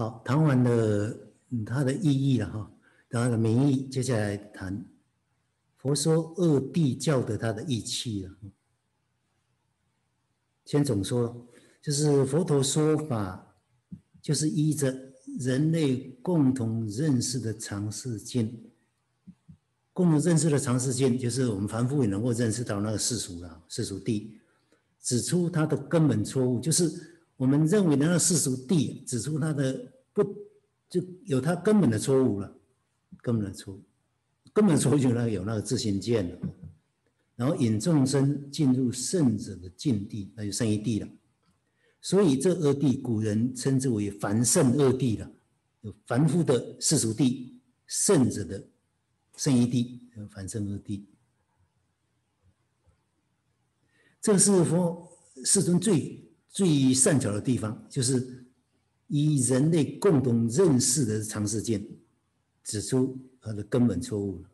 好，谈完了它的意义了哈，它的名义，接下来谈佛说二谛教的它的义气了。先总说，就是佛陀说法，就是依着人类共同认识的常识见，共同认识的常识见，就是我们凡夫也能够认识到那个世俗了，世俗谛，指出它的根本错误，就是我们认为的那个世俗谛，指出它的不就有它根本的错误了，根本的错误，根本错误就那个有那个自信见了。然后引众生进入圣者的境地，那就圣一地了。所以这二地古人称之为凡圣二地了，有凡夫的世俗地，圣者的圣一地，凡圣二地。这是佛世尊最最善巧的地方，就是以人类共同认识的常识间，指出它的根本错误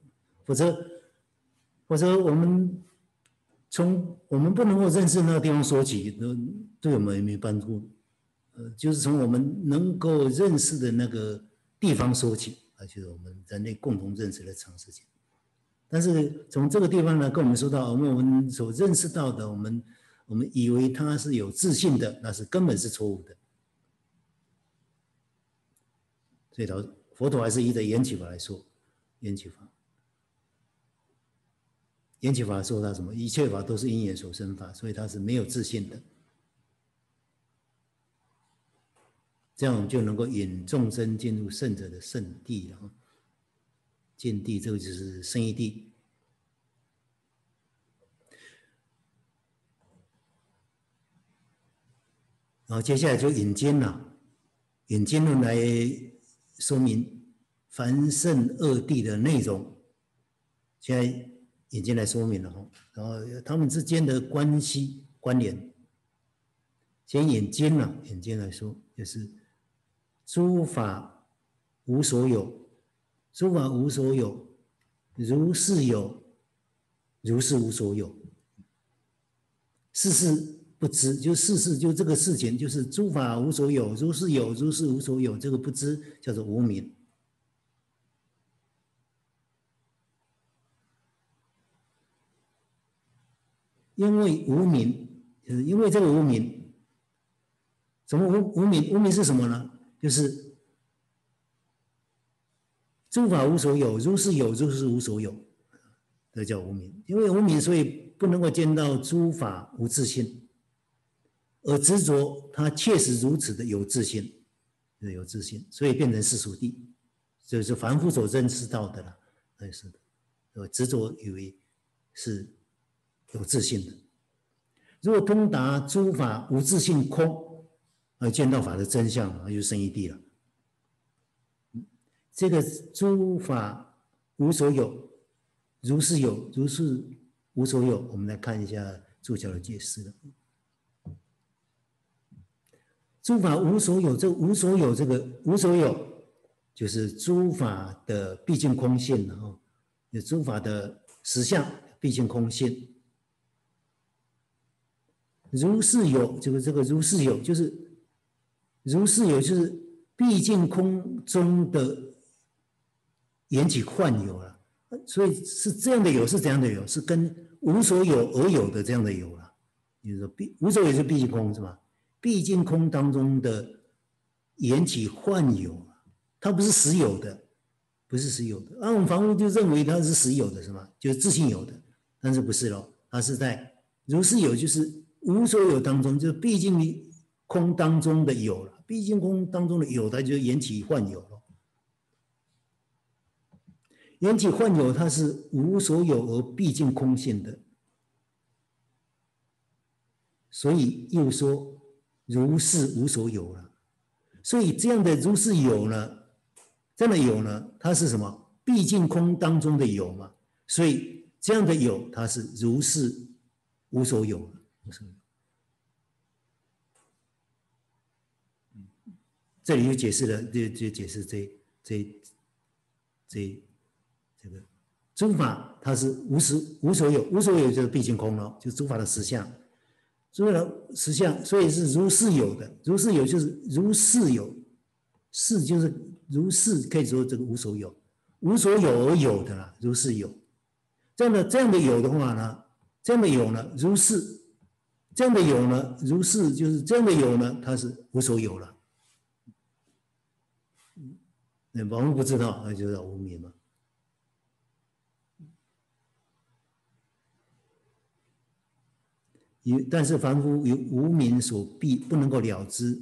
否则。否则我们从我们不能够认识那个地方说起，都对我们也没帮助。呃，就是从我们能够认识的那个地方说起，啊，就是我们人类共同认识的长时间。但是从这个地方呢，跟我们说到，我们我们所认识到的，我们我们以为他是有自信的，那是根本是错误的。所以，佛佛陀还是依着缘起法来说，缘起法。缘起法说他什么？一切法都是因缘所生法，所以他是没有自信的。这样我们就能够引众生进入圣者的圣地了。见地，这个就是圣义地。然后接下来就引经了，引经论来说明凡圣二谛的内容。现在。引经来说明了哈，然后他们之间的关系关联。先引经了，引经来说就是诸法无所有，诸法无所有，如是有，如是无所有。事事不知，就事事就这个事情，就是诸法无所有，如是有，如是无所有，这个不知叫做无明。因为无名，就是因为这个无名，什么无无名？无名是什么呢？就是诸法无所有，如是有，如是无所有，这叫无名。因为无名，所以不能够见到诸法无自性，而执着它确实如此的有自信，有自信，所以变成世俗谛，就是凡夫所认识到的了。那是的，执着以为是。有自信的，如果通达诸法无自性空，而见到法的真相，那就生一地了。这个诸法无所有，如是有，如是无所有。我们来看一下注脚的解释了。诸法无所有，这无所有，这个无所有，就是诸法的毕竟空性啊，有诸法的实相毕竟空性。如是有，这个这个如是有，就是如是有，就是毕竟空中的缘起幻有了，所以是这样的有，是怎样的有？是跟无所有而有的这样的有了。就是说，无所有是毕竟空是吧？毕竟空当中的缘起幻有，它不是实有的，不是实有的。那我们房屋就认为它是实有的，是吗？就是自信有的，但是不是咯？它是在如是有，就是。无所有当中，就毕竟空当中的有了，毕竟空当中的有，它就缘起幻有了。缘起幻有，它是无所有而毕竟空性的，所以又说如是无所有了。所以这样的如是有呢，这样的有呢，它是什么？毕竟空当中的有嘛。所以这样的有，它是如是无所有了。无所有这里就解释了，就就解释这这这这个诸法它是无实无所有，无所有就是毕竟空了，就诸法的实相，诸法的实相，所以是如是有的，如是有就是如是有，是就是如是，可以说这个无所有，无所有而有的啦，如是有。这样的这样的有的话呢，这样的有呢，如是，这样的有呢，如是就是这样的有呢，它是无所有了。那我们不知道，那就是无名嘛。有，但是凡夫有无名所蔽，不能够了之，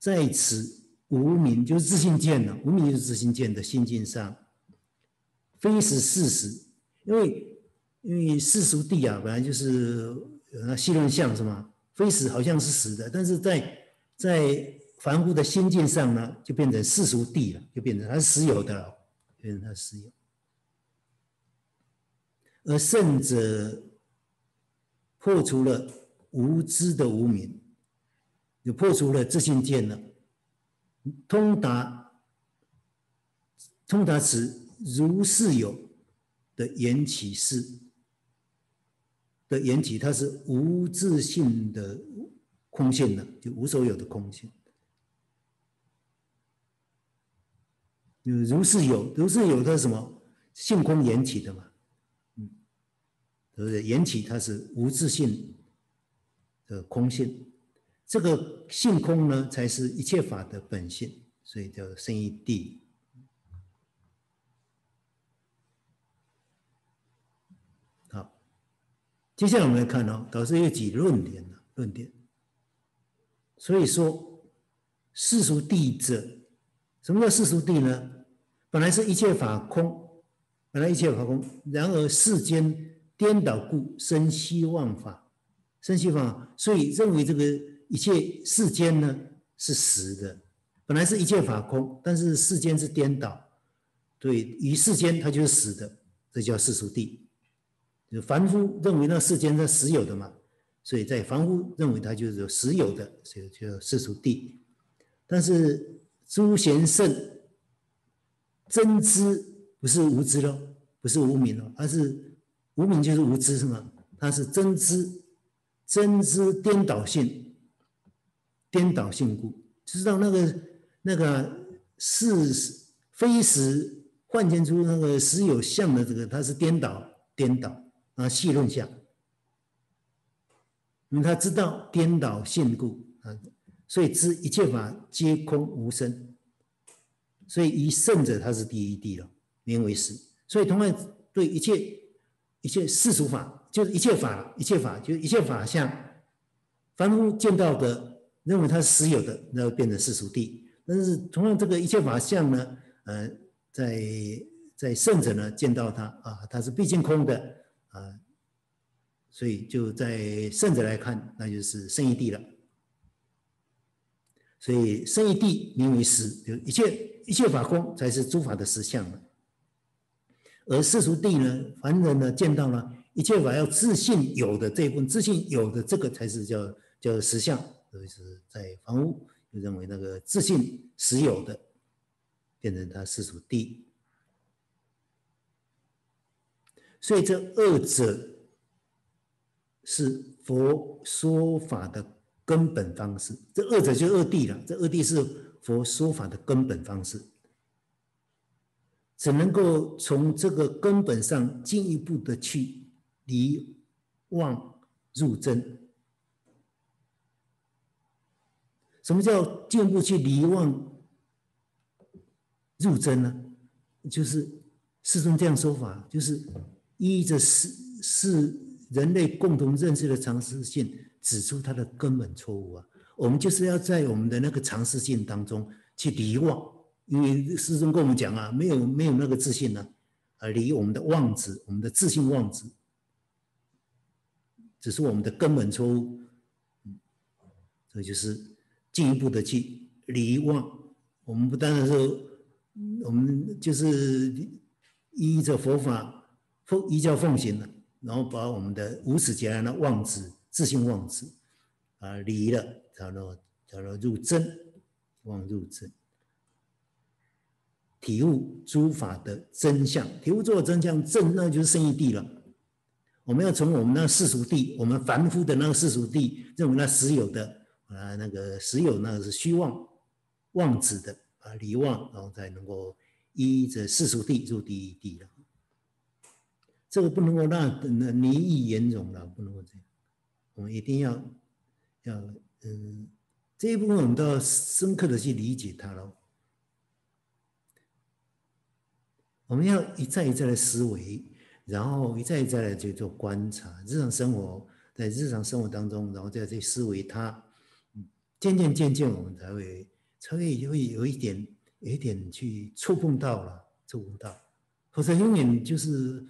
在此无名就是自信见了，无名就是自信见的心境上，非是事实。因为因为世俗谛啊，本来就是那细论相是吗？非死好像是死的，但是在在凡夫的心境上呢，就变成世俗谛了，就变成它是实有的了，变成它实有。而圣者破除了无知的无明，也破除了自信见了，通达通达此如是有。的缘起是的缘起，它是无自性的空性的，就无所有的空性。就如是有，如是有，它是什么？性空缘起的嘛，对不对？缘起它是无自性的空性，这个性空呢，才是一切法的本性，所以叫生于地。好接下来我们来看哦，导师又举论点了，论点。所以说，世俗地者，什么叫世俗地呢？本来是一切法空，本来一切法空，然而世间颠倒故生希望法，生希望，所以认为这个一切世间呢是实的。本来是一切法空，但是世间是颠倒，对于世间它就是死的，这叫世俗谛。凡夫认为那世间是实有的嘛，所以在凡夫认为它就是实有的，所以叫世俗谛。但是诸贤圣真知不是无知喽，不是无明喽，而是无明就是无知是吗？它是真知，真知颠倒性，颠倒性故，知道那个那个是非实幻现出那个实有相的这个，它是颠倒颠倒。啊，细论相，因为他知道颠倒性故啊，所以知一切法皆空无生，所以以圣者他是第一地了，名为实。所以同样对一切一切世俗法，就是一切法，一切法就是一切法相，凡夫见到的认为它是实有的，那变成世俗地。但是同样这个一切法相呢，呃，在在圣者呢见到它啊，它是毕竟空的。啊，所以就在圣者来看，那就是圣义地了。所以圣义地名为实，就一切一切法空才是诸法的实相。而世俗地呢，凡人呢见到了一切法要自信有的这一部分，自信有的这个才是叫叫实相，所以是在房屋就认为那个自信实有的，变成他世俗地。所以这二者是佛说法的根本方式。这二者就二谛了。这二谛是佛说法的根本方式，只能够从这个根本上进一步的去离妄入真。什么叫进一步去离妄入真呢？就是世尊这样说法，就是。依着是是人类共同认识的常识性，指出它的根本错误啊！我们就是要在我们的那个常识性当中去离妄，因为师尊跟我们讲啊，没有没有那个自信呢，啊，离我们的妄执，我们的自信妄执，只是我们的根本错误。这就是进一步的去离妄。我们不单单是，我们就是依着佛法。奉依教奉行了，然后把我们的无始劫来的妄执、自信妄执啊离了，叫做叫做入真，妄入真，体悟诸法的真相，体悟诸法真相，正那就是圣义地了。我们要从我们那世俗地，我们凡夫的那个世俗地，认为那实有的啊，那个实有那个是虚妄妄执的，啊离妄，然后才能够依着世俗地入第一地了。这个不能够让那泥意言融了，不能够这样。我们一定要要嗯，这一部分我们都要深刻的去理解它喽。我们要一再一再的思维，然后一再一再的去做观察，日常生活在日常生活当中，然后再去思维它，渐渐渐渐我们才会才会会有一点有一点去触碰到了，触碰到，否则永远就是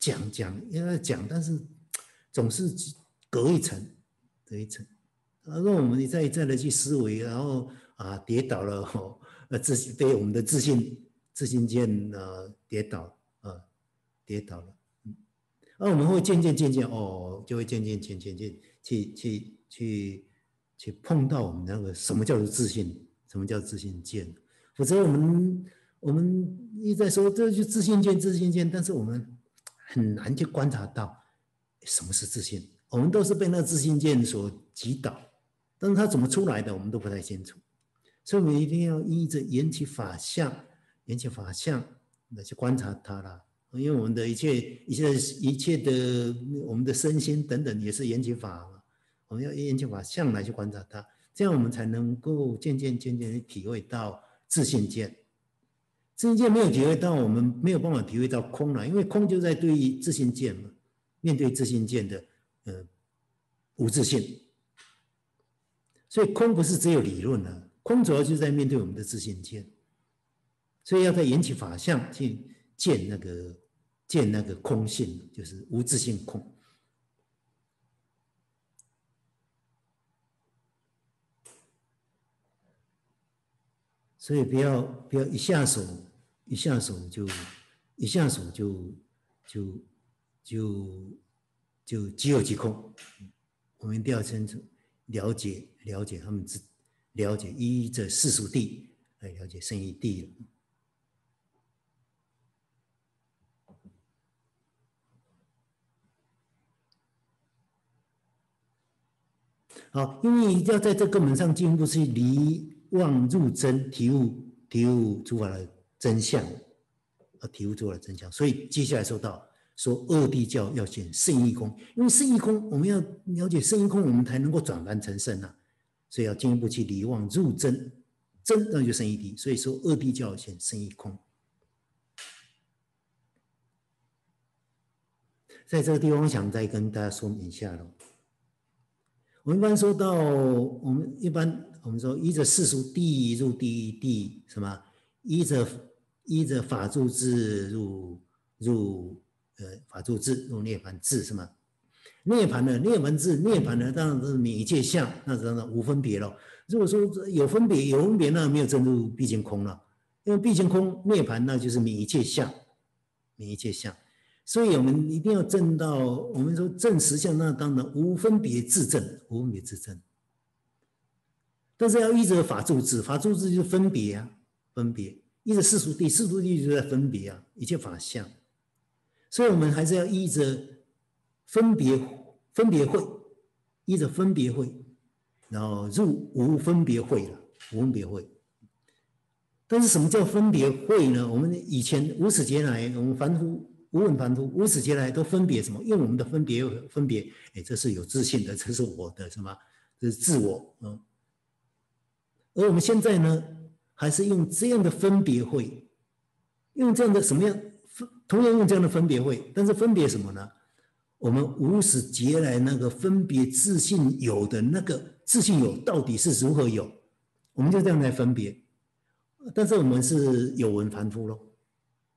讲讲要讲，但是总是隔一层隔一层，然后我们一再一再的去思维，然后啊跌倒了，呃自对我们的自信。自信键呃跌倒啊，跌倒了，嗯，而我们会渐渐渐渐哦，就会渐渐渐渐渐去去去去碰到我们那个什么叫做自信，什么叫自信键？否则我们我们一再说这就自信剑自信剑，但是我们很难去观察到什么是自信。我们都是被那自信剑所击倒，但是它怎么出来的，我们都不太清楚。所以，我们一定要依着缘起法相。缘起法相来去观察它啦，因为我们的一切一切一切的我们的身心等等也是缘起法，我们要缘起法相来去观察它，这样我们才能够渐渐渐渐的体会到自信见。自信见没有体会到，我们没有办法体会到空了，因为空就在对自信见嘛，面对自信见的呃无自信，所以空不是只有理论了，空主要就在面对我们的自信见。所以要在缘起法相去见那个见那个空性，就是无自性空。所以不要不要一下手一下手就一下手就就就就即有即空。我们一定要清楚了解了解他们之了解依着世俗地来了解圣义地了。好，因为要在这根本上进一步去离妄入真，体悟体悟诸法的真相，啊，体悟诸法的真相。所以接下来说到说二地教要显圣义空，因为圣义空，我们要了解圣义空，我们才能够转凡成圣啊。所以要进一步去离妄入真，真那就圣义地。所以说二地教显圣义空，在这个地方想再跟大家说明一下喽。我们一般说到，我们一般我们说依着世俗地入地地，什么？依着依着法住智入入呃法住智入涅盘智是吗？涅盘呢？涅盘智涅盘呢？当然是一切相，那当然无分别了。如果说有分别有分别，那没有证入毕竟空了，因为毕竟空涅盘那就是一切相，一切相。所以我们一定要证到，我们说证实相，那当然无分别自证，无分别自证。但是要依着法住智，法住智就是分别啊，分别依着世俗谛，世俗谛就在分别啊，一切法相。所以我们还是要依着分别，分别会，依着分别会，然后入无分别会了，无分别会。但是什么叫分别会呢？我们以前无始劫来，我们凡夫。无问凡夫，无始劫来都分别什么？用我们的分别分别，哎，这是有自信的，这是我的什么？这是自我，嗯。而我们现在呢，还是用这样的分别会，用这样的什么样分？同样用这样的分别会，但是分别什么呢？我们无始劫来那个分别自信有的那个自信有到底是如何有？我们就这样来分别，但是我们是有闻凡夫喽，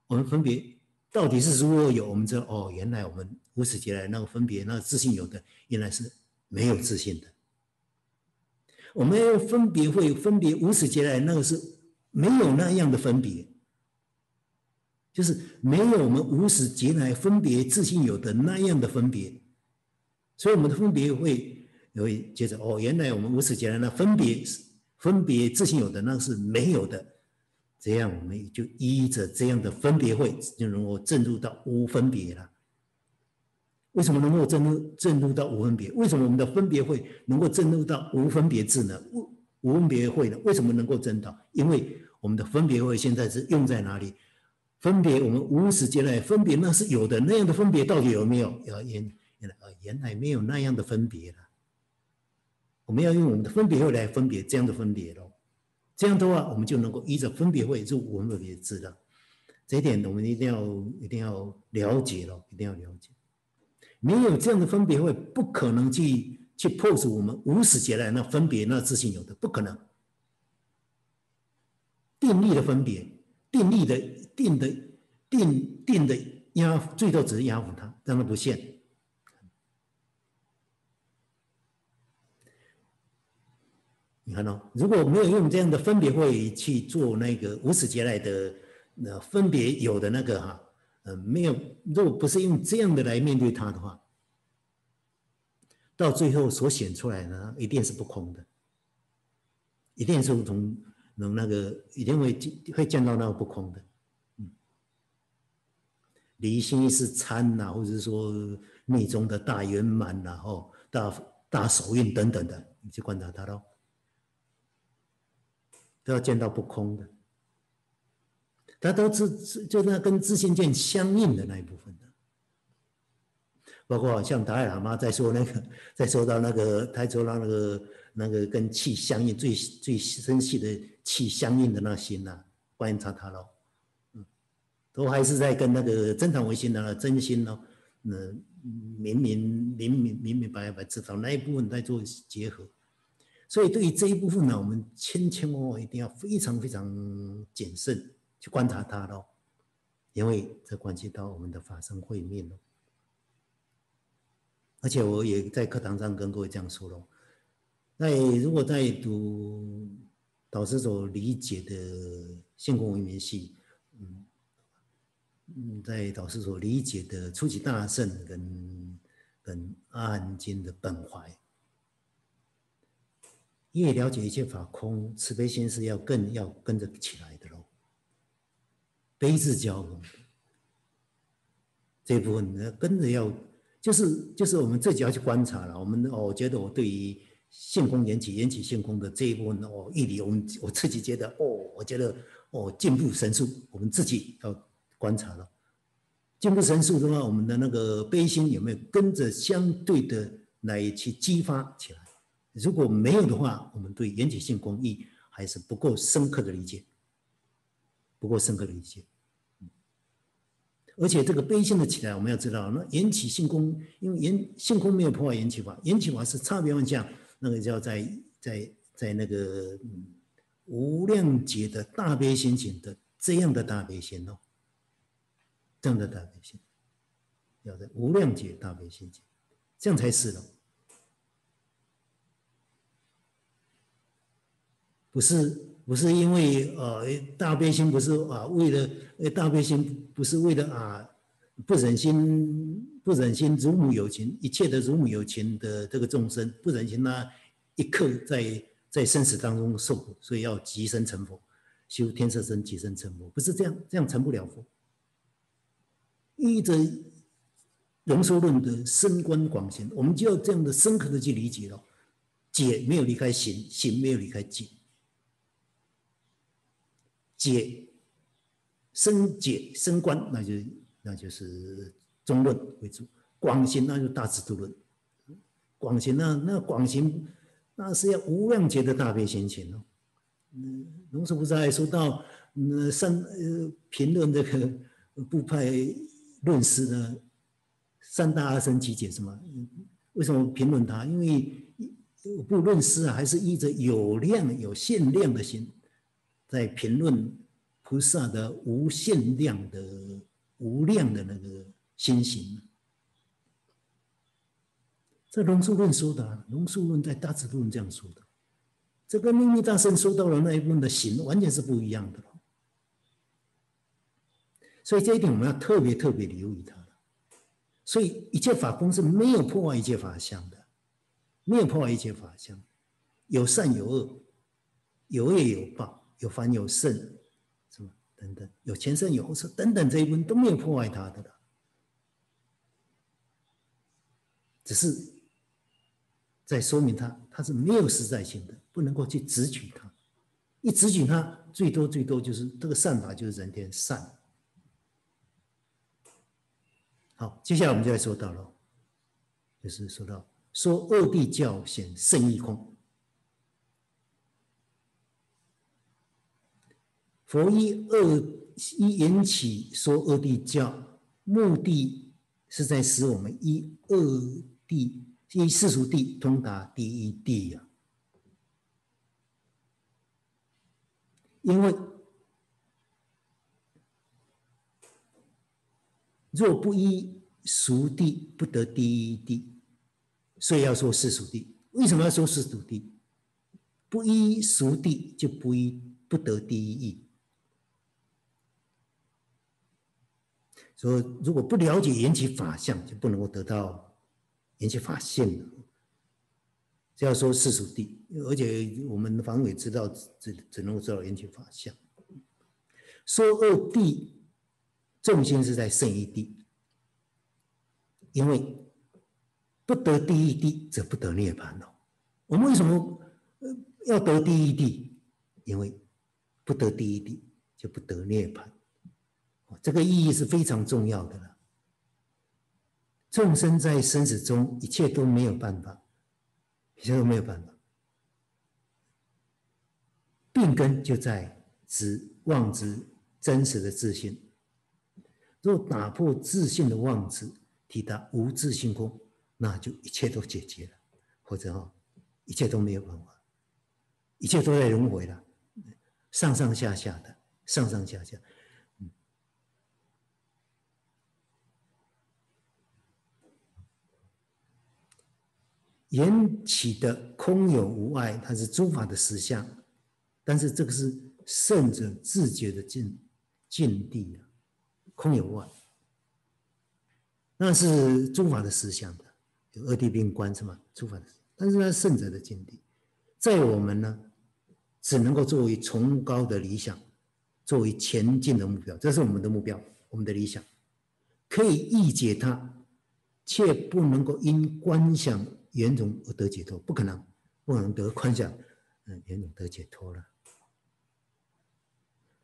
我们分别。到底是如果有？我们知道哦，原来我们无始劫来那个分别，那个自信有的，原来是没有自信的。我们要分别会分别无始劫来那个是没有那样的分别，就是没有我们无始劫来分别自信有的那样的分别。所以我们的分别会会接着哦，原来我们无始劫来那分别分别自信有的那个是没有的。这样我们就依着这样的分别会，就能够证入到无分别了。为什么能够证入证入到无分别？为什么我们的分别会能够证入到无分别智呢？无无分别会呢？为什么能够证到？因为我们的分别会现在是用在哪里？分别我们无始劫来分别那是有的，那样的分别到底有没有？要原原来，原来没有那样的分别了。我们要用我们的分别会来分别这样的分别喽。这样的话，我们就能够依着分别慧入我们别知道。这一点我们一定要一定要了解了，一定要了解。没有这样的分别慧，不可能去去破除我们无始劫来那分别那自信有的，不可能。定力的分别，定力的定的定定的压，最多只是压服它，让它不限。你看哦，如果没有用这样的分别会去做那个无始劫来的那分别有的那个哈，呃，没有，如果不是用这样的来面对它的话，到最后所显出来的一定是不空的，一定是从能那个一定会会见到那个不空的，嗯，离心是参呐，或者说密宗的大圆满呐，哦，大大手印等等的，你去观察它喽。都要见到不空的，它都是就那跟自信见相应的那一部分的，包括像达赖喇嘛在说那个，在说到那个，他说到那个那个跟气相应最最深细的气相应的那心呐，观察它喽，嗯，都还是在跟那个真常唯心的真心喽，嗯，明明明明明明白白知道那一部分在做结合。所以，对于这一部分呢，我们千千万万一定要非常非常谨慎去观察它喽，因为这关系到我们的法身慧命喽。而且，我也在课堂上跟各位这样说喽：，那如果在读导师所理解的性空文明系，嗯嗯，在导师所理解的初级大圣跟跟阿含经的本怀。越了解一切法空，慈悲心是要更要跟着起来的喽。悲智交融这部分呢，跟着要就是就是我们自己要去观察了。我们哦，我觉得我对于性空缘起、缘起性空的这一部分哦，义理，我们我自己觉得哦，我觉得哦进步神速。我们自己要观察了，进步神速的话，我们的那个悲心有没有跟着相对的来去激发起来？如果没有的话，我们对缘起性空义还是不够深刻的理解，不够深刻的理解。而且这个悲心的起来，我们要知道，那缘起性空，因为缘性空没有破坏缘起法，缘起法是差别万象，那个叫在在在那个无量劫的大悲心情的这样的大悲心哦，这样的大悲心，要在无量劫大悲心情，这样才是的。不是不是因为呃大悲心不是啊为了呃大悲心不是为了啊不忍心不忍心如母有情一切的如母有情的这个众生不忍心那一刻在在生死当中受苦，所以要即生成佛，修天色身即生成佛，不是这样这样成不了佛。依着龙树论的深观广行，我们就要这样的深刻的去理解了，解没有离开行，行没有离开解。解深解深观，那就那就是中论为主；广行那就大智度论。广行那那广行那是要无量劫的大悲心情哦。嗯，龙树菩萨还说到，那三呃评论这个部派论师呢，三大阿僧集解什么？为什么评论他？因为不论师啊，还是依着有量有限量的心。在评论菩萨的无限量的无量的那个心行，在龙树论说的，龙树论在大智论这样说的，这跟秘密大圣说到了那一部分的行，完全是不一样的。所以这一点我们要特别特别留意它所以一切法空是没有破坏一切法相的，没有破坏一切法相，有善有恶，有业有报。有凡有圣，什么等等，有前生有后生等等这一部分都没有破坏它的了，只是在说明它，它是没有实在性的，不能够去执取它。一执取它，最多最多就是这个善法就是人天善。好，接下来我们就来说到了，就是说到说二地教显圣义空。佛依二依缘起说二地教，目的是在使我们依二谛依世俗地通达第一地呀。因为若不依俗地，不得第一地，所以要说世俗地。为什么要说世俗地？不依俗地，就不依不得第一义。说如果不了解缘起法相，就不能够得到缘起法性了。这要说世俗地，而且我们方伟知道只只能够知道缘起法相。说二谛，重心是在圣一谛，因为不得第一谛，则不得涅槃了。我们为什么要得第一谛？因为不得第一谛，就不得涅槃。这个意义是非常重要的了。众生在生死中，一切都没有办法，一切都没有办法。病根就在执妄执真实的自信。若打破自信的妄执，抵达无自信空，那就一切都解决了。或者哈，一切都没有办法，一切都在轮回了，上上下下的，上上下下。缘起的空有无碍，它是诸法的实相，但是这个是圣者自觉的境境地啊，空有无碍，那是诸法的实相的，有二谛并观是吗？诸法的，但是呢，圣者的境地，在我们呢，只能够作为崇高的理想，作为前进的目标，这是我们的目标，我们的理想，可以意解它，却不能够因观想。严重而得解脱，不可能，不可能得宽想，嗯，严重得解脱了。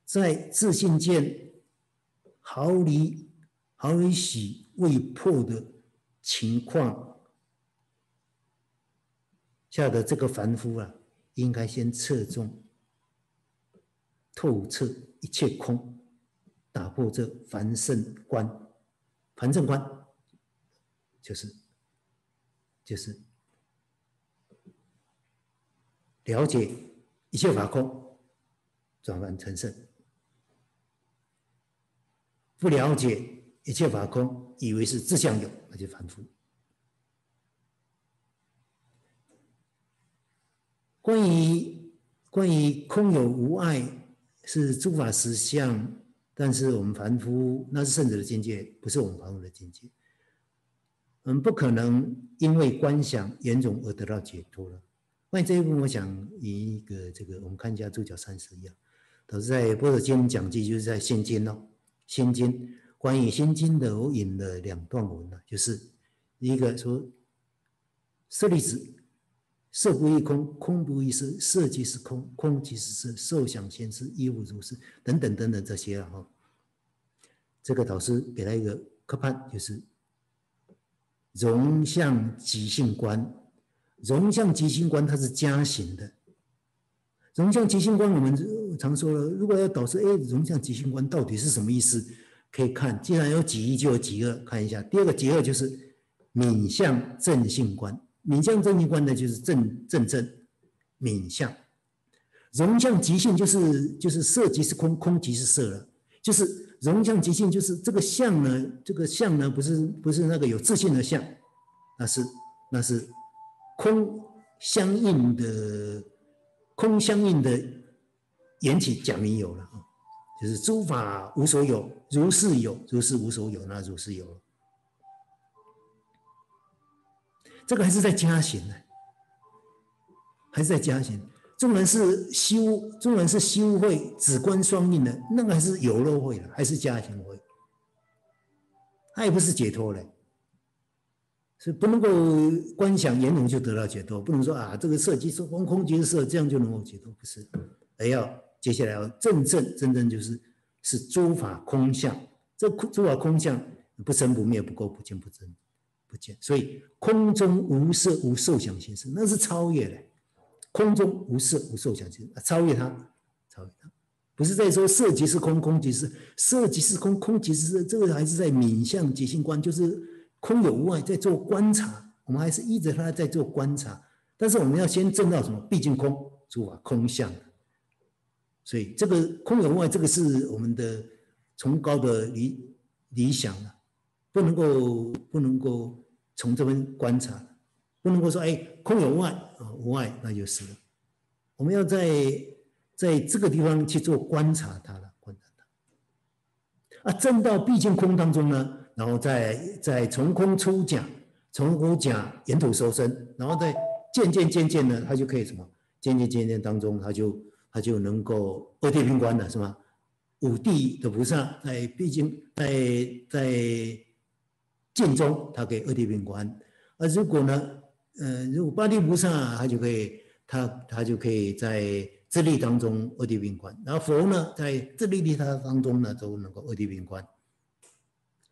在自信见毫厘毫厘喜未破的情况下的这个凡夫啊，应该先侧重透彻一切空，打破这凡圣观，凡圣观就是。就是了解一切法空，转换成圣；不了解一切法空，以为是自相有，那就凡夫。关于关于空有无碍是诸法实相，但是我们凡夫那是圣者的境界，不是我们凡夫的境界。我们不可能因为观想严重而得到解脱了。关于这一部分，我想以一个这个，我们看一下注脚三十一啊，都是在《波若经》讲记，就是在《仙经》哦，《仙经》关于《仙经》的，我引了两段文呢，就是一个说舍利子，色不异空，空不异色，色即是空，空即是色，受想行识亦复如是，等等等等这些啊哈。这个导师给他一个科判，就是。容相即性观，容相即性观，它是加行的。容相即性观，我们常说，如果要导师，哎，容相即性观到底是什么意思？可以看，既然有几一，就有几二，看一下。第二个几二就是敏相正性观，敏相正性观呢，就是正正正敏相。容相即性就是就是色即是空，空即是色了，就是。容相即性，就是这个相呢，这个相呢，不是不是那个有自信的相，那是那是空相应的空相应的缘起假名有了啊，就是诸法无所有，如是有，如是无所有，那如是有。这个还是在加行呢，还是在加行。纵然是修，纵然是修会只观双运的，那个还是有漏会的，还是家庭会，他也不是解脱嘞。所以不能够观想言容就得到解脱，不能说啊这个色即是空，空即是色，这样就能够解脱，不是，而要接下来要真正真正就是是诸法空相，这诸法空相不生不灭不垢不净不增不见，所以空中无色无受想行识，那是超越的，空中无色无受想行识，超越它，超越它。不是在说色即是空，空即是色即是空，空即是色，这个还是在冥相即性观，就是空有无外，在做观察。我们还是依着它在做观察，但是我们要先证到什么？毕竟空，诸法空相。所以这个空有无外，这个是我们的崇高的理理想了，不能够不能够从这边观察，不能够说哎空有无外啊无外那就是了。我们要在。在这个地方去做观察它了，观察它。啊，正到毕竟空当中呢，然后再再从空出假，从无假沿土收身，然后再渐渐渐渐呢，它就可以什么？渐渐渐渐当中，它就它就能够二地平观了，是吗？五地的菩萨在毕竟在在剑中，他可以二地平观。而，如果呢，呃，如果八地菩萨，他就可以，他他就可以在。自力当中二地并观，然后佛呢，在自力利他当中呢，都能够二地并观，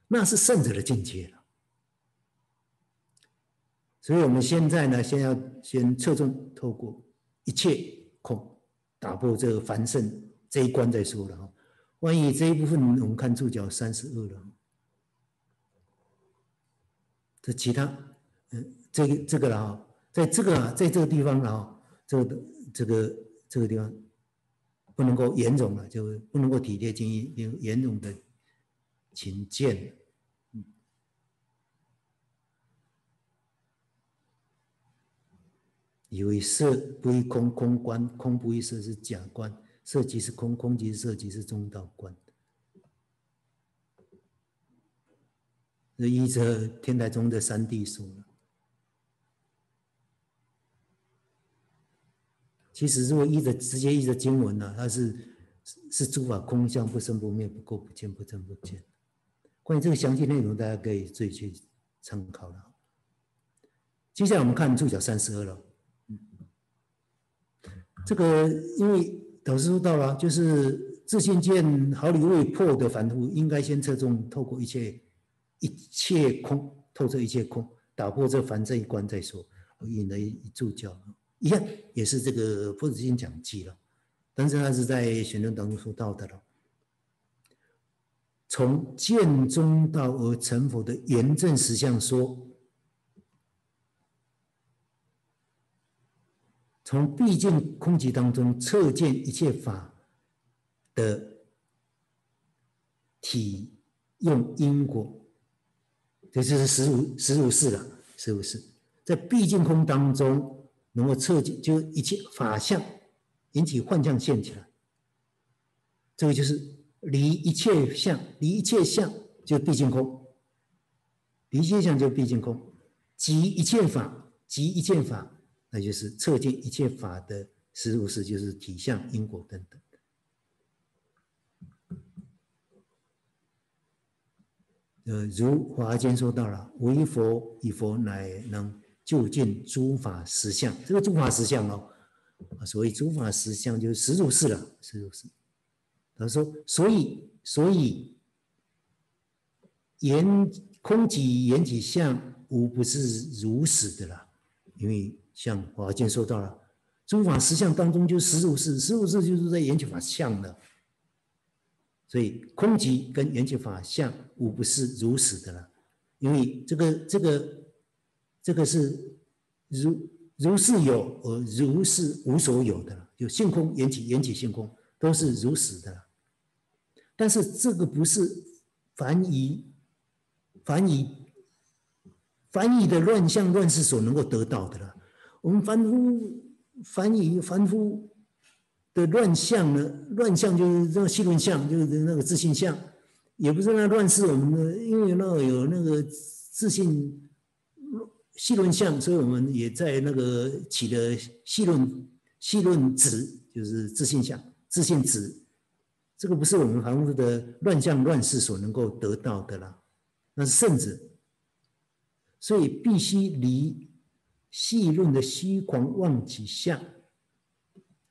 那是圣者的境界了。所以我们现在呢，先要先侧重透过一切空，打破这个凡圣这一关再说了哈。万一这一部分我们看注脚三十二了，这其他，这个这个了哈，在这个在这个地方了哈，这个这个。这个地方不能够严重了，就不能够体贴经义，有严重的请见。嗯，以为色不异空，空观空不异色是假观，色即是空，空即是色，即是中道观。这依着天台宗的三谛说。其实，如果依着直接依着经文呢，它是是诸法空相，不生不灭，不垢不净，不增不减。关于这个详细内容，大家可以自己去参考了。接下来我们看注脚三十二了。这个因为导师说到了，就是自信见毫厘未破的凡夫，应该先侧重透过一切一切空，透彻一切空，打破这凡这一关再说。引了一注脚。一样也是这个《佛子经》讲记了，但是他是在玄论当中说到的了。从见中道而成佛的严正实相说，从毕竟空寂当中测见一切法的体用因果，这就是十五十五世了，十五世，在毕竟空当中。能够测见，就一切法相引起幻象现起来，这个就是离一切相，离一切相就毕竟空，离一切相就毕竟空，即一切法，即一切法，那就是测见一切法的实如是，就是体相、因果等等。呃，如华经说到了，唯佛以佛乃能。就见诸法实相，这个诸法实相哦，啊，所谓诸法实相就是实如是了，实如是。他说，所以，所以言空即言即相，无不是如实的啦。因为像华经说到了，诸法实相当中就实如是，实如是就是在言起法相的。所以空即跟言起法相，无不是如实的了。因为这个这个。这个是如如是有而如是无所有的，就性空缘起，缘起性空都是如实的。但是这个不是凡疑、凡疑、凡疑的乱象乱世所能够得到的了。我们凡夫、凡疑、凡夫的乱象呢？乱象就是这个细论相，就是那个自信相，也不是那乱世我们的，因为那个有那个自信。细论相，所以我们也在那个起的细论细论子，就是自信相、自信子，这个不是我们凡夫的乱象乱世所能够得到的啦，那是圣子。所以必须离细论的虚狂妄起相，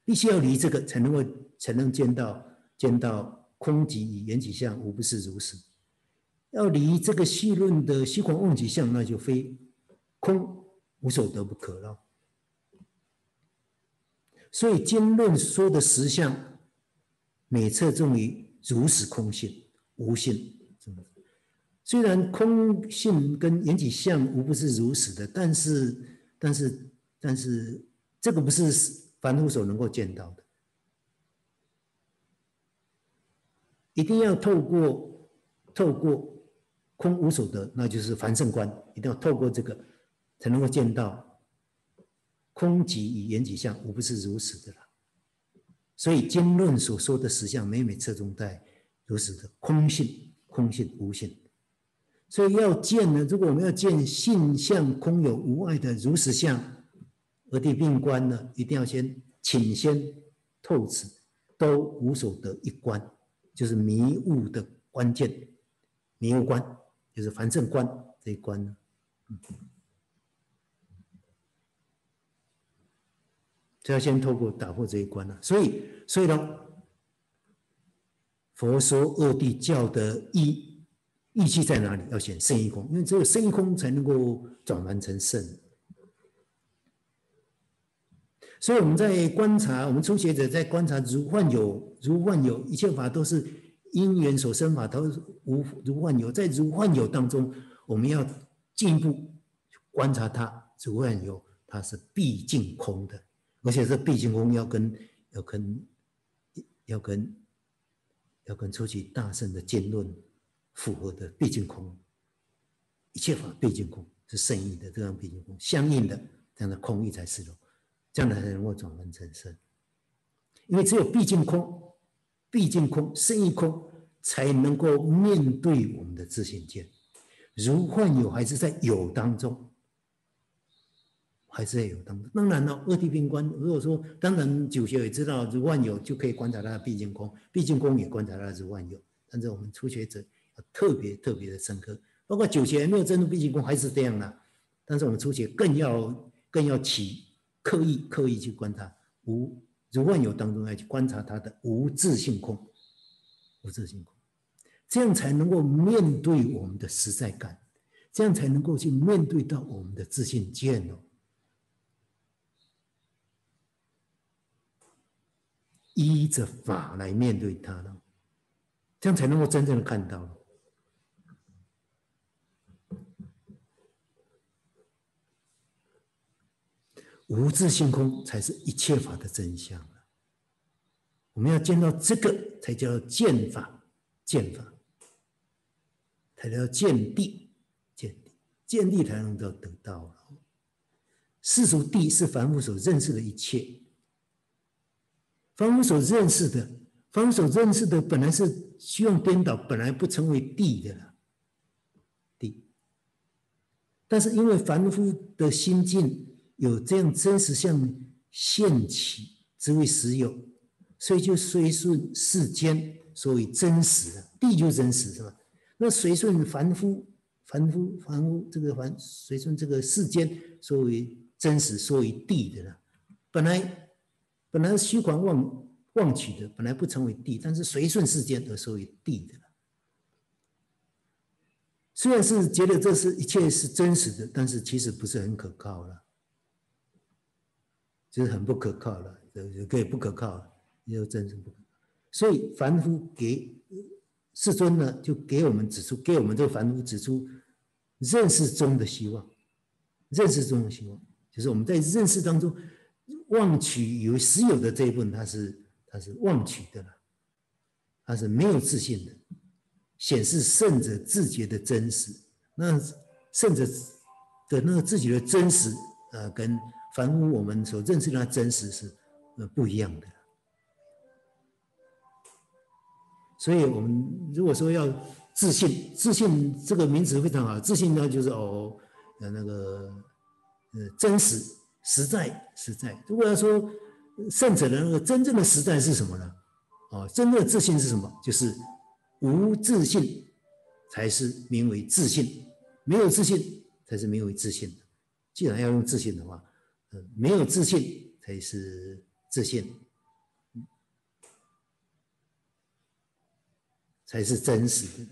必须要离这个才能够才能见到见到空即与缘起相无不是如此。要离这个细论的虚狂妄起相，那就非空无所得不可了。所以经论说的实相，每侧重于如实空性、无性。虽然空性跟缘起相无不是如此的，但是，但是，但是，这个不是凡夫所能够见到的。一定要透过透过空无所得，那就是凡圣观，一定要透过这个，才能够见到空即与缘起相无不是如此的了。所以经论所说的实相，每每侧重在如此的空性、空性、无性。所以要见呢，如果我们要见性相空有无碍的如实相，而地并观呢，一定要先请先透此，都无所得一观，就是迷雾的关键，迷雾观就是凡正观这一关呢，嗯，就要先透过打破这一关了。所以，所以呢，佛说二地教的意意气在哪里？要显圣一空，因为只有圣一空才能够转完成圣。所以我们在观察，我们初学者在观察如幻有，如幻有，一切法都是因缘所生法，都是无如幻有。在如幻有当中，我们要进一步观察它，如幻有，它是毕竟空的，而且这毕竟空要跟要跟要跟要跟出去大圣的经论。符合的毕竟空，一切法毕竟空是圣意的这样毕竟空，相应的这样的空意才是咯，这样才能够转换成圣。因为只有毕竟空，毕竟空，圣意空，才能够面对我们的自信见。如幻有还是在有当中，还是有当。当然了，二谛并观。如果说当然九学也知道如万有，就可以观察它的毕竟空，毕竟空也观察它如幻有。但是我们初学者。特别特别的深刻，包括九学没有真入毕竟空还是这样的，但是我们初学更要更要起刻意刻意去观察无如万有当中要去观察它的无自性空，无自性空，这样才能够面对我们的实在感，这样才能够去面对到我们的自信见哦，依着法来面对它呢，这样才能够真正的看到。无自性空才是一切法的真相我们要见到这个，才叫见法，见法，才叫见地，见地，见地才能够得到。世俗地是凡夫所认识的一切，凡夫所认识的，凡夫所认识的本来是希望颠倒，本来不成为地的了，地。但是因为凡夫的心境。有这样真实相现起，只为实有，所以就随顺世间，所以真实的地就真实是吧？那随顺凡夫，凡夫凡夫这个凡随顺这个世间，所为真实，所为地的了。本来本来虚狂妄妄取的，本来不成为地，但是随顺世间而成为地的。虽然是觉得这是一切是真实的，但是其实不是很可靠了。就是很不可靠了，也可以不可靠，又真实不可。所以凡夫给世尊呢，就给我们指出，给我们这个凡夫指出认识中的希望，认识中的希望，就是我们在认识当中妄取有实有的这一部分，它是它是妄取的了，它是没有自信的，显示圣者自觉的真实。那圣者的那个自己的真实，呃，跟凡夫我们所认识的真实是呃不一样的，所以我们如果说要自信，自信这个名词非常好，自信呢就是哦呃那个呃真实实在实在。如果要说圣者的那个真正的实在是什么呢？啊，真正的自信是什么？就是无自信才是名为自信，没有自信才是名为自信。既然要用自信的话，呃，没有自信才是自信，才是真实的。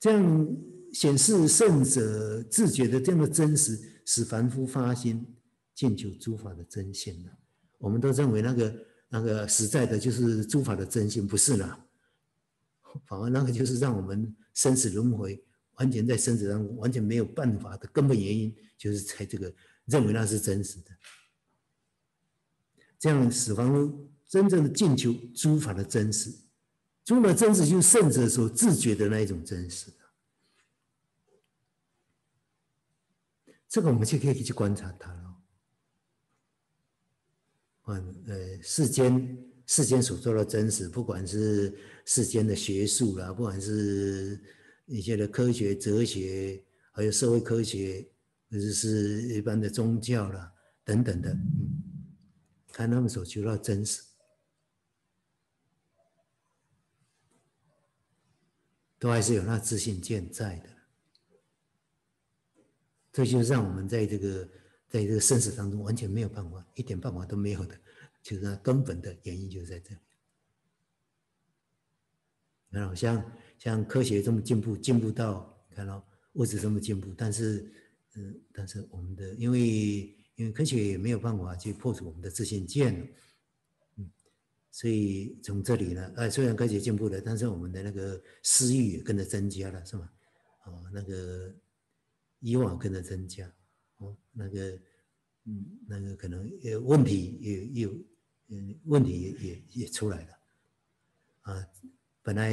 这样显示圣者自觉的这样的真实，使凡夫发心见求诸法的真性呢？我们都认为那个那个实在的，就是诸法的真性，不是呢？反而那个就是让我们生死轮回，完全在生死当中完全没有办法的根本原因，就是在这个认为那是真实的。这样使凡夫真正的进求诸法的真实，诸法真实就是圣者所自觉的那一种真实的。这个我们就可以去观察它了。嗯，呃，世间世间所做的真实，不管是。世间的学术啦，不管是一些的科学、哲学，还有社会科学，或者是一般的宗教啦等等的，嗯，看他们所求到真实，都还是有那自信健在的。这就让我们在这个在这个生死当中完全没有办法，一点办法都没有的，就是那根本的原因就在这里。看到像像科学这么进步，进步到看到物质这么进步，但是，嗯，但是我们的因为因为科学也没有办法去破除我们的自信见，嗯，所以从这里呢，呃，虽然科学进步了，但是我们的那个私欲也跟着增加了，是吗？哦，那个欲望跟着增加，哦，那个，嗯，那个可能也问题也也嗯，问题也也也出来了，啊。本来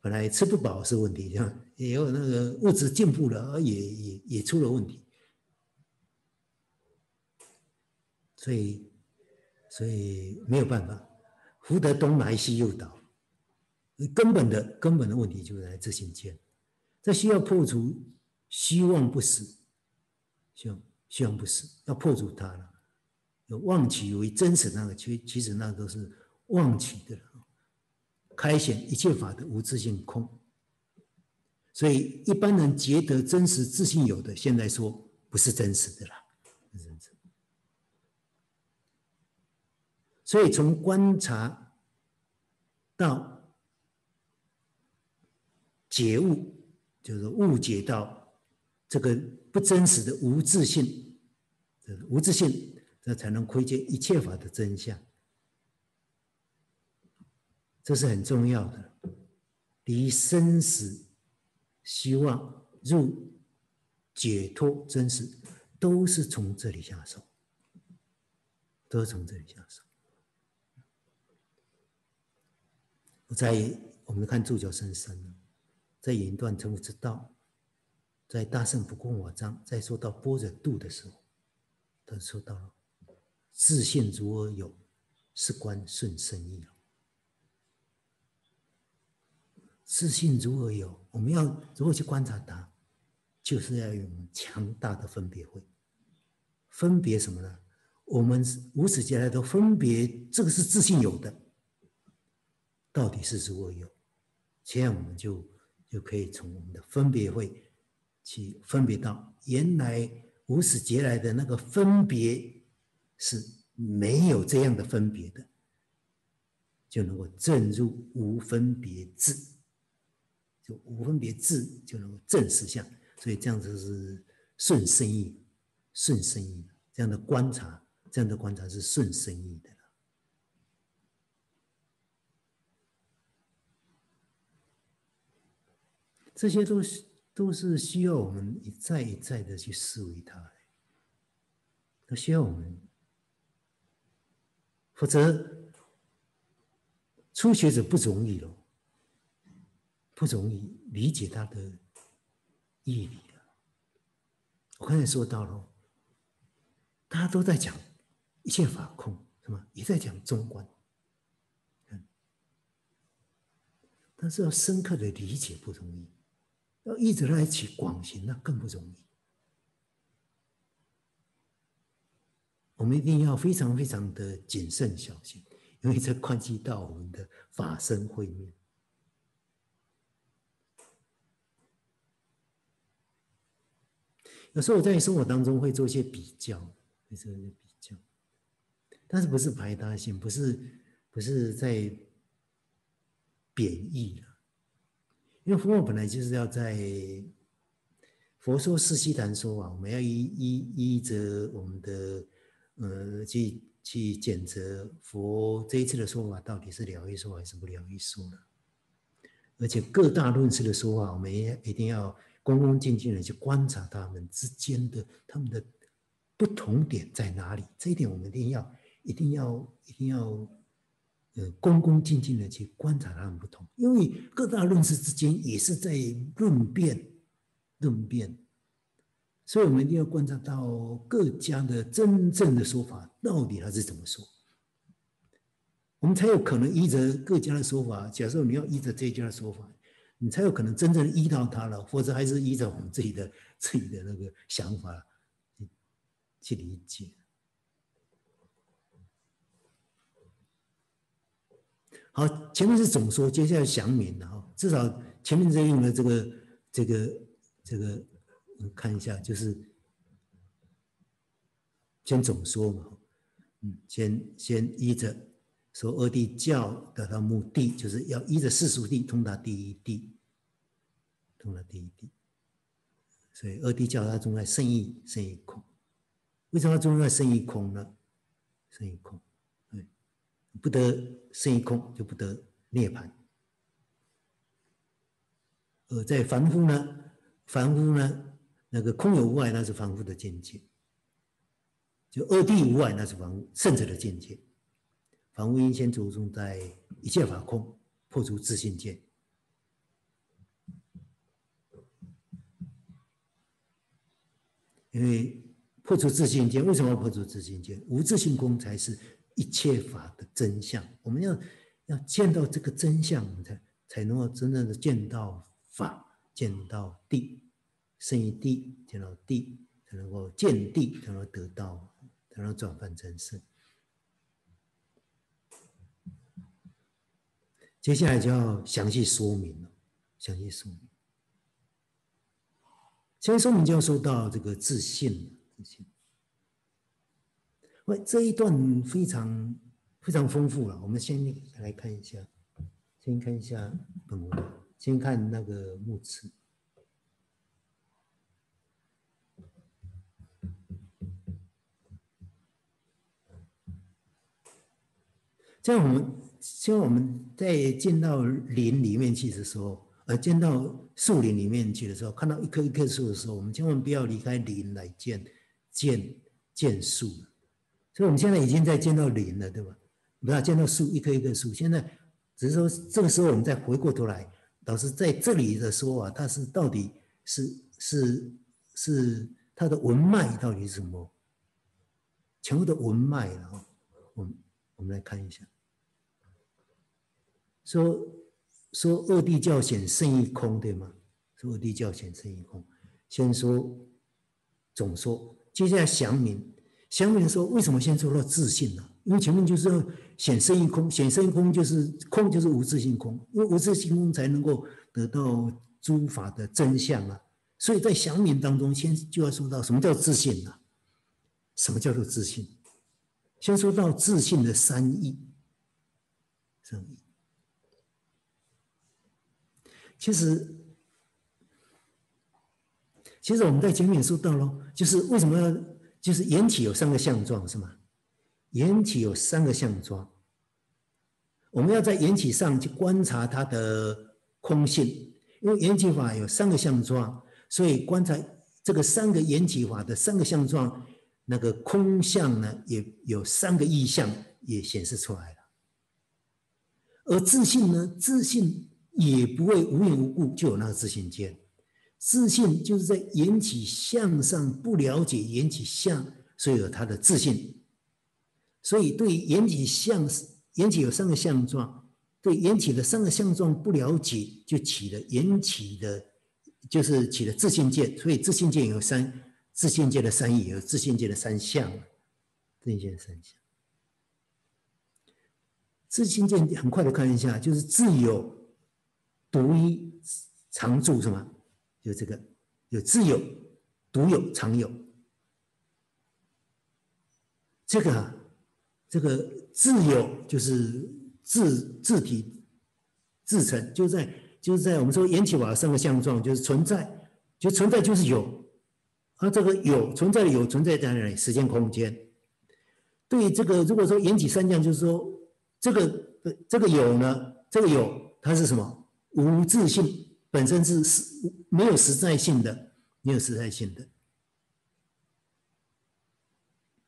本来吃不饱是问题，像 也有那个物质进步了，也也也出了问题，所以所以没有办法，福德东来西又倒，根本的根本的问题就在自信见，这需要破除希望不死，希望希望不死，要破除它了，有妄取为真实那个，其其实那都是妄取的。开显一切法的无自性空，所以一般人觉得真实自信有的，现在说不是真实的了，所以从观察到觉悟，就是误解到这个不真实的无自性，无自信，这才能窥见一切法的真相。这是很重要的，离生死、希望入解脱、真实，都是从这里下手，都是从这里下手。我在我们看《住脚深深》在演一段成佛之道，在《大圣不共我章》在说到般若度的时候，他说到了自信如何有，是观顺生意了。自信如何有？我们要如何去观察它？就是要用强大的分别会，分别什么呢？我们无始劫来都分别，这个是自信有的，到底是如何有？这样我们就就可以从我们的分别会去分别到，原来无始劫来的那个分别是没有这样的分别的，就能够证入无分别智。就无分别智就能够证实相，所以这样子是顺生意，顺生意这样的观察，这样的观察是顺生意的这些都是都是需要我们一再一再的去思维它，都需要我们，否则初学者不容易了。不容易理解他的义理了。我刚才说到了，大家都在讲一切法空，是吗？也在讲中观，但是要深刻的理解不容易，要一直来起广行，那更不容易。我们一定要非常非常的谨慎小心，因为这关系到我们的法身慧命。有时候我在生活当中会做一些比较，会做一些比较，但是不是排他性，不是不是在贬义了，因为佛法本来就是要在佛说四悉檀说法，我们要依依依着我们的呃去去检测佛这一次的说法到底是疗愈说还是不疗愈说呢？而且各大论师的说法，我们也一定要。恭恭敬敬的去观察他们之间的他们的不同点在哪里？这一点我们一定要、一定要、一定要，呃，恭恭敬敬的去观察他们不同，因为各大论师之间也是在论辩、论辩，所以我们一定要观察到各家的真正的说法到底他是怎么说，我们才有可能依着各家的说法。假设你要依着这家的说法。你才有可能真正依到他了，或者还是依着我们自己的自己的那个想法去理解。好，前面是总说，接下来详明的哈，至少前面在用的这个这个这个，看一下，就是先总说嘛，嗯，先先依着。说二地教得到目的，就是要依着世俗地通达第一地，通达第一地。所以二地教它重在圣意，圣意空。为什么要重在圣意空呢？圣意空，不得圣意空就不得涅槃。而在凡夫呢，凡夫呢，那个空有无碍，那是凡夫的境界；就二地无碍，那是凡夫圣者的境界。凡夫应先着重在一切法空，破除自信见。因为破除自信见，为什么要破除自信见？无自信空才是一切法的真相。我们要要见到这个真相，才才能够真正的见到法，见到地，生于地，见到地，才能够见地，才能得到，才能转换成圣。接下来就要详细说明了，详细说明。详细说明就要说到这个自信，自信。喂，这一段非常非常丰富了。我们先来看一下，先看一下本文，先看那个目次。这样我们。像我们在进到林里面去的时候，呃，见到树林里面去的时候，看到一棵一棵树的时候，我们千万不要离开林来见见见树。所以，我们现在已经在见到林了，对吧？不要见到树，一棵一棵树。现在只是说，这个时候我们再回过头来，老师在这里的说啊，它是到底是是是它的文脉到底是什么？全部的文脉，然后我们我们来看一下。说说二地教显圣一空，对吗？说二地教显圣一空，先说总说，接下来详明，详明说为什么先说到自信呢？因为前面就是要显圣意空，显圣意空就是空就是无自性空，因为无自性空才能够得到诸法的真相啊。所以在详明当中，先就要说到什么叫自信呢？什么叫做自信？先说到自信的三义，三义。其实，其实我们在前面也说到了，就是为什么要，就是缘起有三个相状，是吗？缘起有三个相状，我们要在缘起上去观察它的空性，因为缘起法有三个相状，所以观察这个三个缘起法的三个相状，那个空相呢，也有三个意象也显示出来了，而自信呢，自信。也不会无缘无故就有那个自信见，自信就是在缘起相上不了解缘起相，所以有他的自信。所以对缘起相，缘起有三个相状，对缘起的三个相状不了解，就起了缘起的，就是起了自信见。所以自信见有三，自信界的三义有自信界的三相，自信界的三相。自信见很快的看一下，就是自有。独一常住是吗？有这个有自有，独有、常有。这个啊，这个自有就是自自体自成，就在就是在我们说缘起瓦三个相状，就是存在，就存在就是有，而这个有存在的有存在在哪里？时间空间。对这个，如果说缘起三相，就是说这个这个有呢，这个有它是什么？无自性，本身是实没有实在性的，没有实在性的。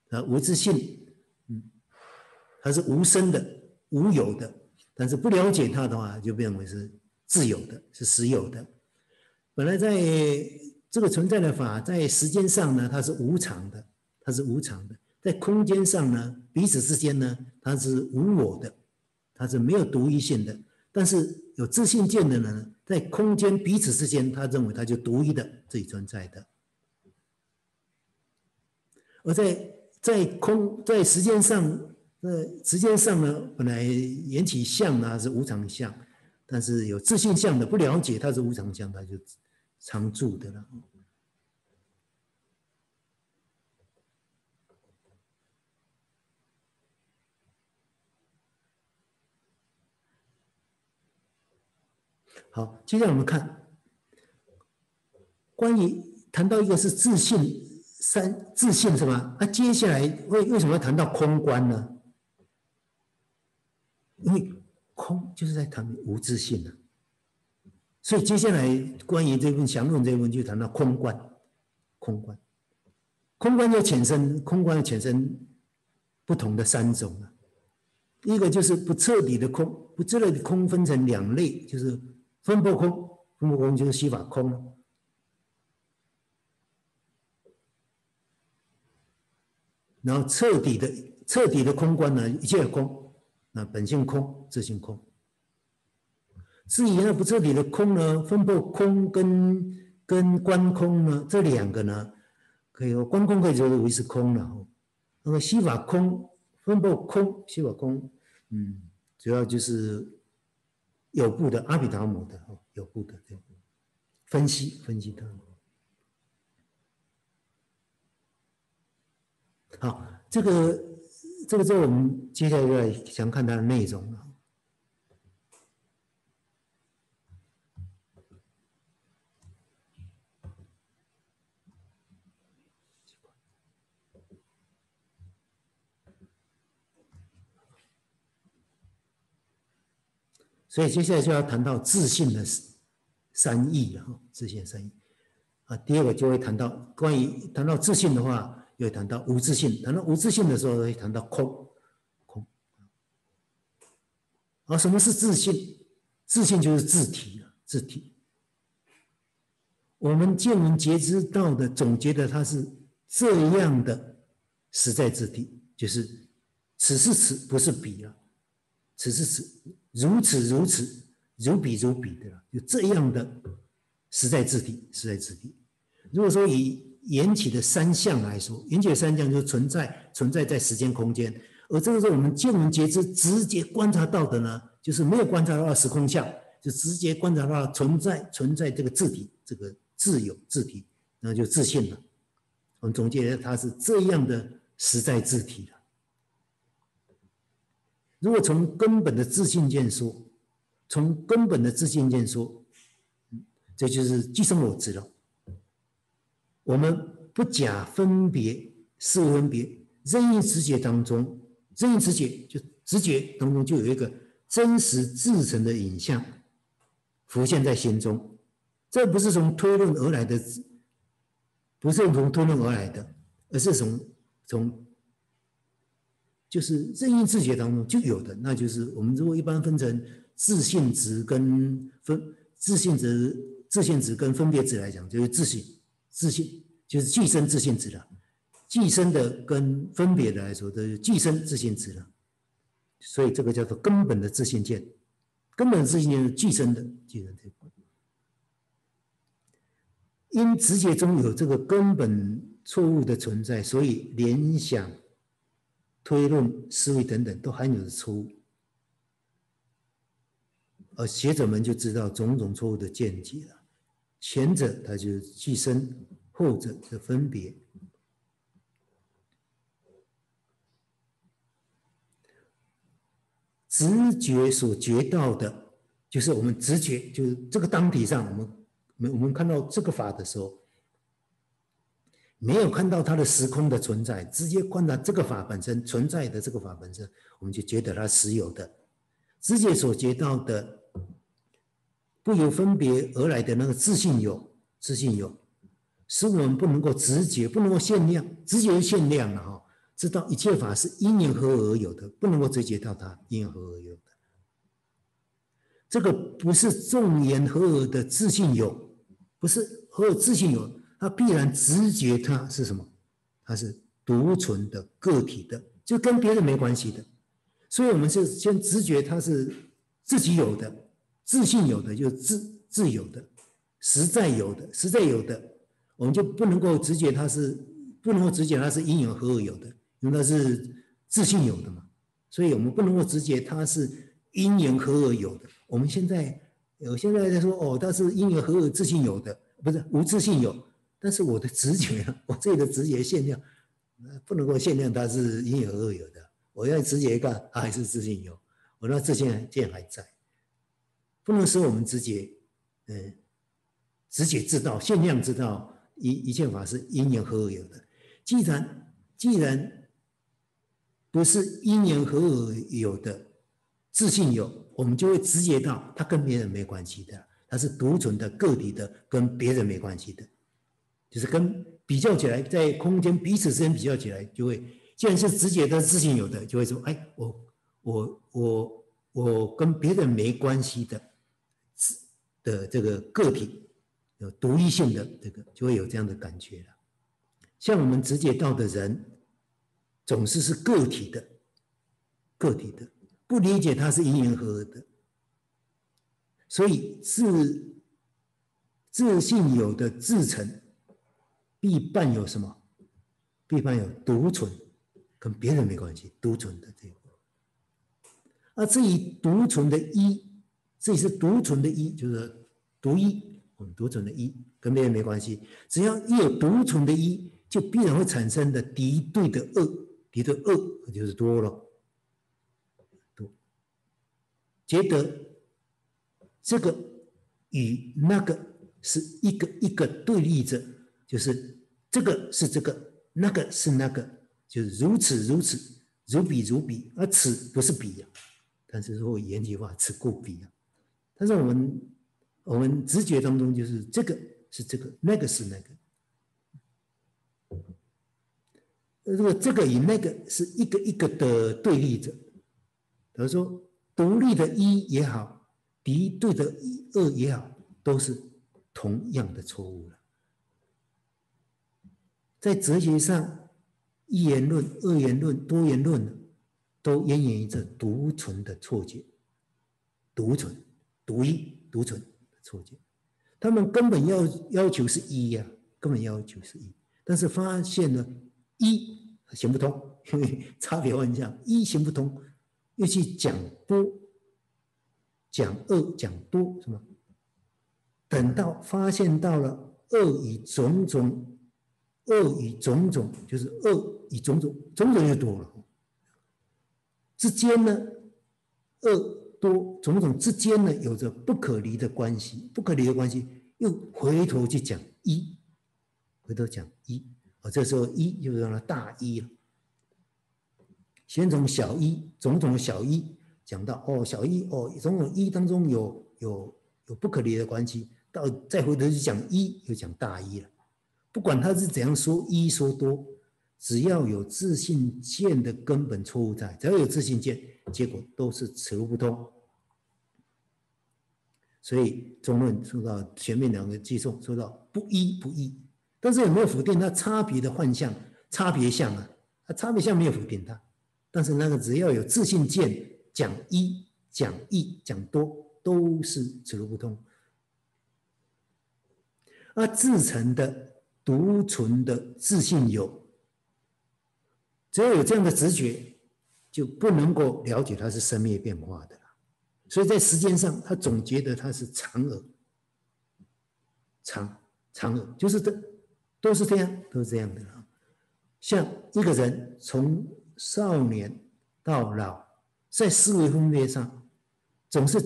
啊，无自性，嗯，它是无生的、无有的，但是不了解它的话，就变为是自有的，是实有的。本来在这个存在的法，在时间上呢，它是无常的，它是无常的；在空间上呢，彼此之间呢，它是无我的，它是没有独一性的。但是有自信见的人，在空间彼此之间，他认为他就独一的自己存在的，而在。在空在时间上，呃，时间上呢，本来缘起相呢是无常相，但是有自信相的不了解它是无常相，它就常住的了。好，接下来我们看，关于谈到一个是自信。三自信是吧？那接下来为为什么要谈到空观呢？因为空就是在谈无自信呢，所以接下来关于这份详论这一部分就谈到空观，空观，空观就产生空观产生不同的三种啊，一个就是不彻底的空，不彻底的空分成两类，就是分布空，分波空就是西法空。然后彻底的、彻底的空观呢，一切空，那本性空、自性空。至于那不彻底的空呢，分布空跟跟观空呢，这两个呢，可以说观空可以说为是空了。那么西法空、分布空、西法空，嗯，主要就是有部的阿比达姆的哦，有部的这分析分析它。好，这个这个，在我们接下来想看它的内容了。所以接下来就要谈到自信的三义了哈，自信三义啊。第二个就会谈到关于谈到自信的话。又谈到无自信，谈到无自信的时候，会谈到空，空。而什么是自信？自信就是自体了，自体。我们见闻觉知道的总结的，它是这样的实在自体，就是此是此，不是彼了，此是此，如此如此，如彼如彼的，就这样的实在自体，实在自体。如果说以缘起的三相来说，缘起的三相就存在，存在在时间空间。而这个时候我们见闻觉知直接观察到的呢，就是没有观察到时空相，就直接观察到存在，存在这个自体，这个自有自体，那就自信了。我们总结，它是这样的实在自体了。如果从根本的自信见说，从根本的自信见说，这就是寄生我执了。我们不假分别，是分别，任意直觉当中，任意直觉就直觉当中就有一个真实自成的影像浮现在心中，这不是从推论而来的，不是从推论而来的，而是从从就是任意自觉当中就有的，那就是我们如果一般分成自信值跟分自信值、自信值跟分别值来讲，就是自信。自信就是寄生自信值了，寄生的跟分别的来说都是寄生自信值了，所以这个叫做根本的自信见，根本自信见是寄生的，寄生的。因直觉中有这个根本错误的存在，所以联想、推论、思维等等都含有错误，而学者们就知道种种错误的见解了。前者他就是寄生后者是分别。直觉所觉到的，就是我们直觉，就是这个当体上，我们我们看到这个法的时候，没有看到它的时空的存在，直接观察这个法本身存在的这个法本身，我们就觉得它实有的。直接所觉到的，不由分别而来的那个自信有，自信有，使我们不能够直觉，不能够限量，直觉限量了哈。知道一切法是因缘合而有的，不能够直觉到它因缘合而有的。这个不是众缘合而的自信有，不是合自信有，它必然直觉它是什么？它是独存的个体的，就跟别人没关系的。所以，我们是先直觉它是自己有的，自信有的，就是自自有的，实在有的，实在有的，我们就不能够直觉它是，不能够直觉它是因缘合而有的，因为它是自信有的嘛。所以我们不能够直觉它是因缘合而有的。我们现在，有现在在说哦，它是因缘合而自信有的，不是无自信有。但是我的直觉，我自己的直觉限量，不能够限量它是因缘合而有的。我要直觉干，它还是自信有，我那自信见还在，不能说我们直觉，嗯，直觉知道限量知道一一切法是因缘合而有的。既然既然不是因缘合而有的自信有，我们就会直觉到它跟别人没关系的，它是独存的个体的，跟别人没关系的，就是跟比较起来，在空间彼此之间比较起来，就会。既然是直觉的自信有的，就会说：哎，我我我我跟别人没关系的，是的这个个体有独一性的这个，就会有这样的感觉了。像我们直觉到的人，总是是个体的，个体的，不理解它是因缘合的，所以自自信有的自成，必伴有什么？必伴有独存。跟别人没关系，独存的这个。而至于独存的一，这里是独存的一，就是独一，我们独存的一跟别人没关系。只要一有独存的一，就必然会产生的敌对的恶，敌对恶就是多了，觉得这个与那个是一个一个对立着，就是这个是这个，那个是那个。就是如此如此，如彼如彼，而此不是彼呀。但是如果原句话，此故彼呀。但是我们我们直觉当中，就是这个是这个，那个是那个。如果这个与那个是一个一个的对立者，比如说独立的一也好，敌对的一二也好，都是同样的错误。在哲学上。一元论、二元论、多元论，都源于这独存的错觉，独存、独一、独存的错觉。他们根本要要求是一呀，根本要求是一，但是发现了一行不通，因 为差别万象，一行不通，又去讲多、讲二、讲多，什么？等到发现到了二与种种。恶与种种，就是恶与种种，种种就多了。之间呢，恶多种种之间呢，有着不可离的关系。不可离的关系，又回头去讲一，回头讲一。啊，这时候一就成了大一了。先从小一，种种小一讲到哦，小一哦，种种一当中有有有不可离的关系，到再回头去讲一，又讲大一了。不管他是怎样说一说多，只要有自信见的根本错误在，只要有自信见，结果都是此路不通。所以中论说到前面两个记诵，说到不一不一，但是有没有否定它差别的幻象、差别相啊？它差别相没有否定它，但是那个只要有自信见，讲一、讲一、讲多，都是此路不通。而自成的。独存的自信有，只要有这样的直觉，就不能够了解它是生灭变化的所以在时间上，他总觉得它是常而常常而，就是这都是这样，都是这样的。像一个人从少年到老，在思维分别上，总是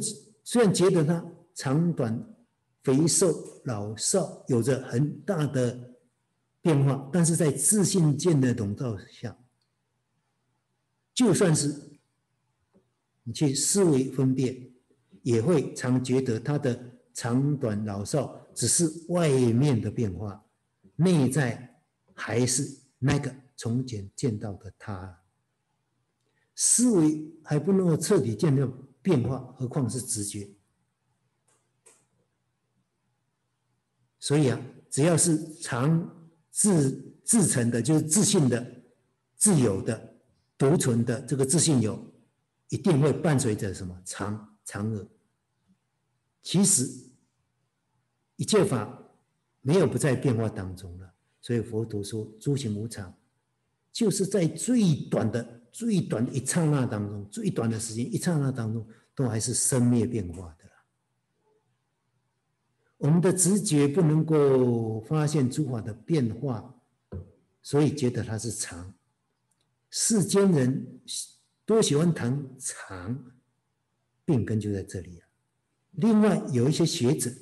虽然觉得他长短、肥瘦、老少有着很大的变化，但是在自信见的笼罩下，就算是你去思维分辨，也会常觉得他的长短、老少只是外面的变化。内在还是那个从前见到的他，思维还不能够彻底见到变化，何况是直觉？所以啊，只要是常自自成的，就是自信的、自有的、独存的这个自信有，一定会伴随着什么常常恶。其实一切法。没有不在变化当中了，所以佛陀说诸行无常，就是在最短的、最短的一刹那当中，最短的时间一刹那当中，都还是生灭变化我们的直觉不能够发现诸法的变化，所以觉得它是常。世间人多喜欢谈常，病根就在这里啊。另外有一些学者。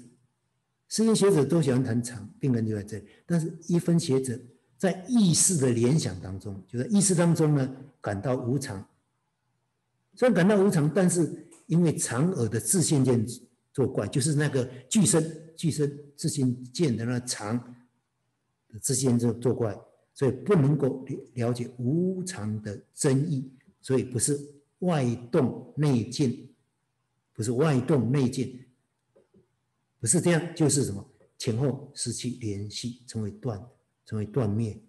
世间学者都喜欢谈常，病根就在这里。但是，一分学者在意识的联想当中，就在意识当中呢，感到无常。虽然感到无常，但是因为常耳的自信见作怪，就是那个具身具身自信见的那常的自信就作怪，所以不能够了解无常的真意。所以不是外动内静，不是外动内静。不是这样，就是什么前后失去联系，成为断，成为断灭。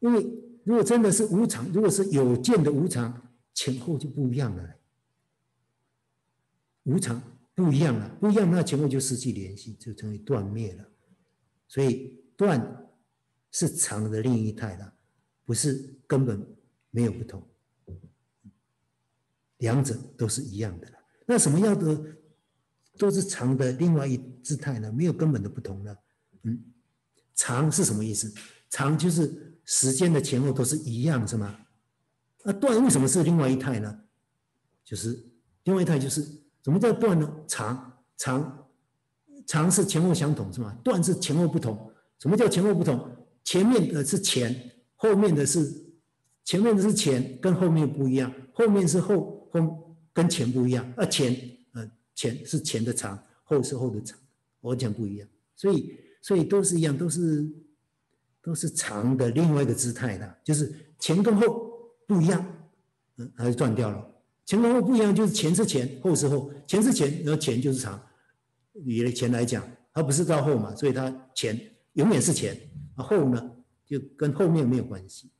因为如果真的是无常，如果是有见的无常，前后就不一样了。无常不一样了，不一样，那前后就失去联系，就成为断灭了。所以断是长的另一态了，不是根本没有不同，两者都是一样的了。那什么样的？都是长的另外一姿态呢，没有根本的不同呢。嗯，长是什么意思？长就是时间的前后都是一样，是吗？那断为什么是另外一态呢？就是另外一态就是什么叫断呢？长长长是前后相同，是吗？断是前后不同。什么叫前后不同？前面的是前，后面的是前面的是前，跟后面不一样；后面是后后跟前不一样。啊，前呃。前是前的长，后是后的长，完全不一样。所以，所以都是一样，都是都是长的另外一个姿态的，就是前跟后不一样，嗯，它就断掉了。前跟后不一样，就是前是前，后是后。前是前，然后前就是长。以前来讲，它不是到后嘛，所以它前永远是前，后呢就跟后面没有关系。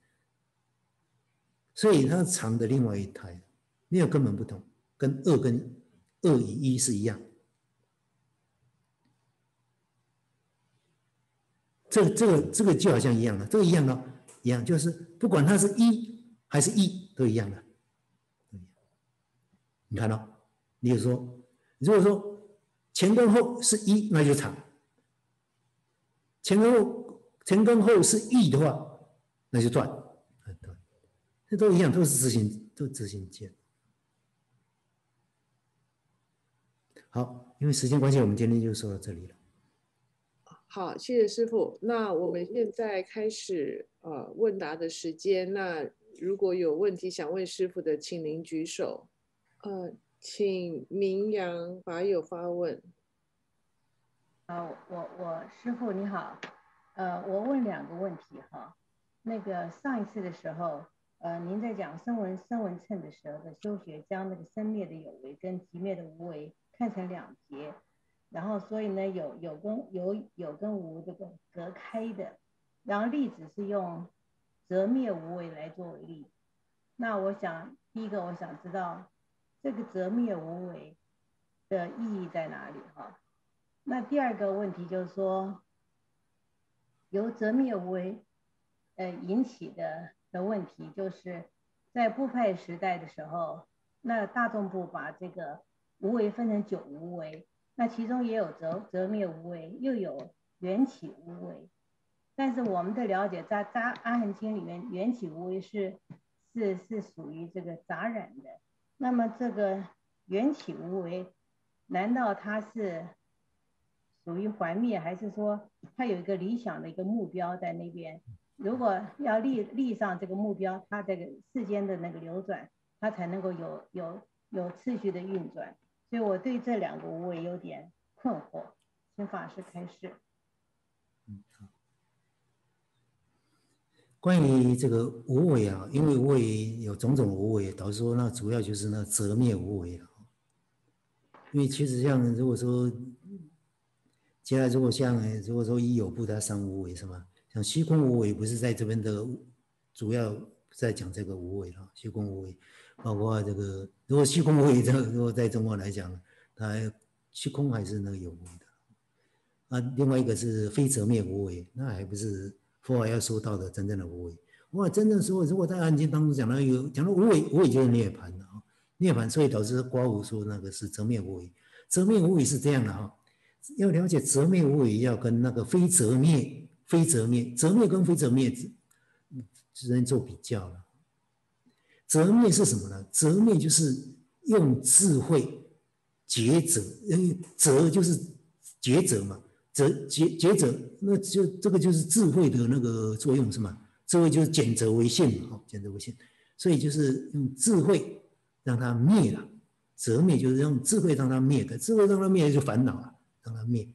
所以它长的另外一胎，没有根本不同，跟二跟。二与一是一样，这这个这个就好像一样的，这个一样的，一样就是不管它是一还是一都一样的。你看到，你就说，如果说前跟后是一，那就长；前跟后前跟后是一的话，那就断，断，这都一样，都是执行，都执行键。好，因为时间关系，我们今天就说到这里了。好，谢谢师傅。那我们现在开始呃问答的时间。那如果有问题想问师傅的，请您举手。呃，请明阳法友发问。啊，我我师傅你好，呃，我问两个问题哈。那个上一次的时候，呃，您在讲声闻声闻称的时候的修学，将那个生灭的有为跟极灭的无为。看成两节，然后所以呢有有跟有有跟无这个隔开的，然后例子是用则灭无为来作为例。那我想第一个我想知道这个则灭无为的意义在哪里哈？那第二个问题就是说由则灭无为呃引起的的问题，就是在部派时代的时候，那大众部把这个。无为分成九无为，那其中也有则则灭无为，又有缘起无为。但是我们的了解，在在阿含经里面，缘起无为是是是属于这个杂染的。那么这个缘起无为，难道它是属于幻灭，还是说它有一个理想的一个目标在那边？如果要立立上这个目标，它这个世间的那个流转，它才能够有有有次序的运转。所以我对这两个无为有点困惑，请法师开示。嗯，好。关于这个无为啊，因为无为有种种无为，导致说那主要就是那则灭无为啊。因为其实像如果说，接下来如果像如果说一有不他三无为是吗？像虚空无为不是在这边的主要在讲这个无为了，虚空无为，包括这个如果虚空无为，这如果在中国来讲，它虚空还是那个有为的。啊，另外一个是非则灭无为，那还不是佛法要说到的真正的无为。哇，真正说如果在案件当中讲到有讲到无为，无为就是涅槃的啊，涅槃所以导致刮胡说那个是则灭无为，则灭无为是这样的哈，要了解则灭无为，要跟那个非则灭。非则灭，则灭跟非则灭只能做比较了。则灭是什么呢？则灭就是用智慧抉择，因为择就是抉择嘛，择抉抉择，那就这个就是智慧的那个作用是吗？智慧就是减则为现嘛，减则为现，所以就是用智慧让它灭了，则灭就是用智慧让它灭的，智慧让它灭就烦恼了，让它灭。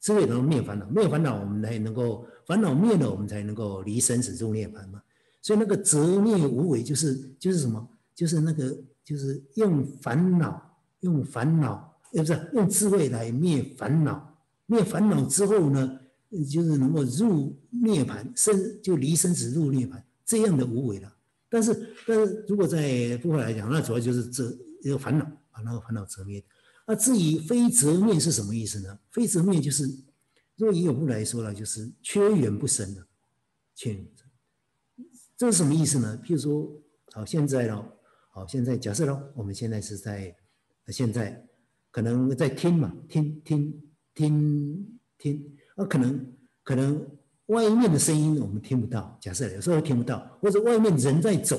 智慧能灭烦恼，灭烦恼我们才能够烦恼灭了，我们才能够离生死入涅槃嘛。所以那个则灭无为就是就是什么？就是那个就是用烦恼用烦恼，不是用智慧来灭烦恼，灭烦恼之后呢，就是能够入涅槃生就离生死入涅槃这样的无为了。但是但是如果在部分来讲，那主要就是这一个烦恼把那个烦恼折灭。那至于非则灭是什么意思呢？非则灭就是，若以有部来说呢，就是缺缘不生的，缺缘。这是什么意思呢？譬如说，好，现在咯，好，现在假设咯，我们现在是在，现在可能在听嘛，听听听听，那可能可能外面的声音我们听不到，假设有时候听不到，或者外面人在走，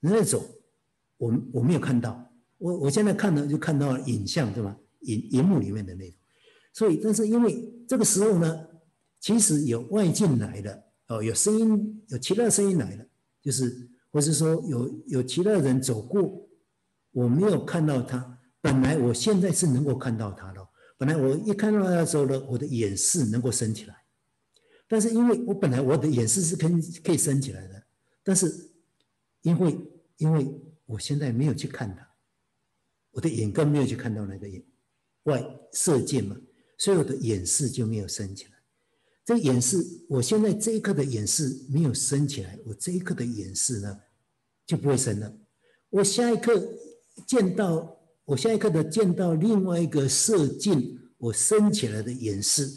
人在走，我我没有看到。我我现在看呢，就看到影像，对吧？荧荧幕里面的那种，所以，但是因为这个时候呢，其实有外境来的哦，有声音，有其他声音来的，就是，或是说有有其他人走过，我没有看到他。本来我现在是能够看到他的，本来我一看到他的时候呢，我的眼视能够升起来，但是因为我本来我的眼视是可以可以升起来的，但是因为因为我现在没有去看他。我的眼根没有去看到那个眼外射箭嘛，所以我的眼视就没有升起来。这个眼视，我现在这一刻的眼视没有升起来，我这一刻的眼视呢就不会升了。我下一刻见到，我下一刻的见到另外一个射进，我升起来的眼视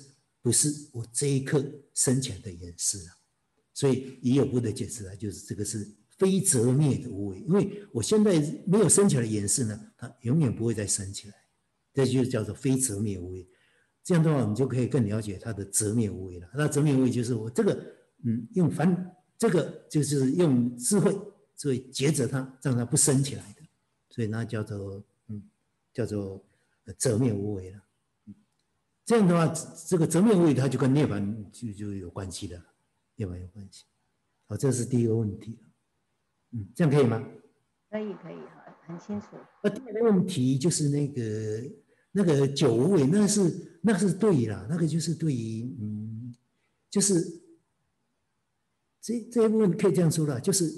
不是我这一刻升起来的眼视了。所以也有不的解释啊，就是这个是。非则灭的无为，因为我现在没有升起来的颜色呢，它永远不会再升起来，这就叫做非则灭无为。这样的话，我们就可以更了解它的则灭无为了。那则灭无为就是我这个，嗯，用凡这个就是用智慧，所以抉择它，让它不升起来的，所以那叫做，叫做则灭无为了。这样的话，这个则灭无为它就跟涅槃就就有关系的，涅槃有关系。好，这是第一个问题。嗯，这样可以吗？可以，可以，哈，很清楚。那第二个问题就是那个那个九无为，那是那是对了，那个就是对于嗯，就是这这一部分可以这样说了，就是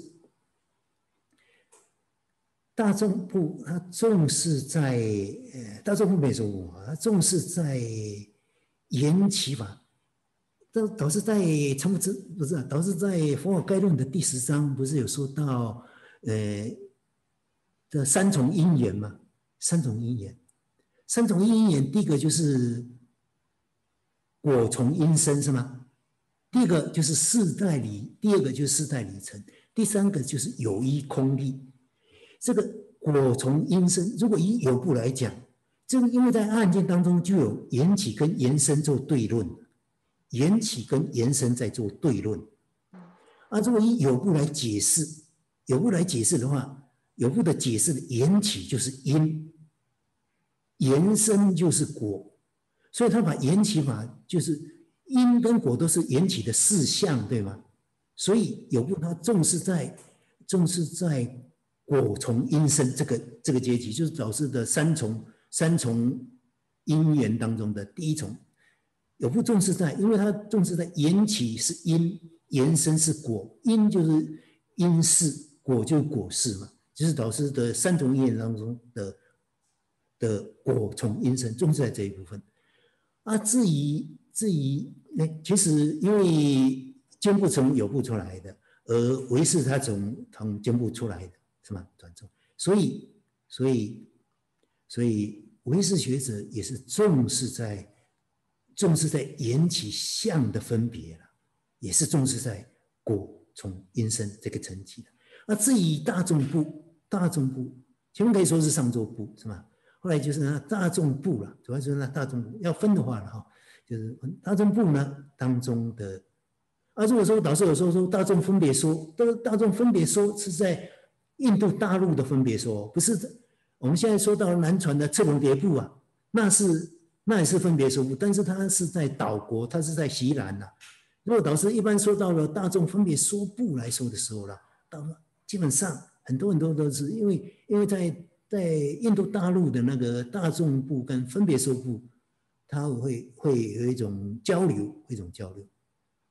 大众部他重视在呃，大众部没说过，他重视在言其法。这导致在《成佛之》不是，导致在《佛法概论》的第十章不是有说到，呃，的三重因缘吗？三重因缘，三重因缘，第一个就是果从因生是吗？第二个就是四代理，第二个就是四代理成，第三个就是有一空力。这个果从因生，如果以有部来讲，这个因为在案件当中就有缘起跟缘生做对论。缘起跟延伸在做对论。啊，如果以有部来解释，有部来解释的话，有部的解释的缘起就是因，延伸就是果，所以他把缘起法就是因跟果都是缘起的事项，对吗？所以有部他重视在重视在果从因生这个这个阶级，就是导师的三重三重因缘当中的第一重。有不重视在，因为他重视在缘起是因。延伸是果，因就是因事，果就是果事嘛，就是导师的三重因缘当中的的果从因生，重视在这一部分。啊，至于至于那其实因为肩部从有不出来的，而唯是他从从肩部出来的，是吗？转重，所以所以所以唯识学者也是重视在重视在缘起相的分别了。也是重视在果从因生这个层级的。那至于大众部，大众部前面可以说是上座部，是吧？后来就是那大众部了，主要就是那大众部要分的话了哈，就是大众部呢当中的。啊，如果说导师有时候说大众分别说，都大众分别说是在印度大陆的分别说，不是我们现在说到南传的赤龙叠部啊，那是那也是分别说部，但是它是在岛国，它是在西南呐。如果导师一般说到了大众分别说不来说的时候了，到基本上很多很多都是因为因为在在印度大陆的那个大众部跟分别说部，它会会有一种交流，一种交流。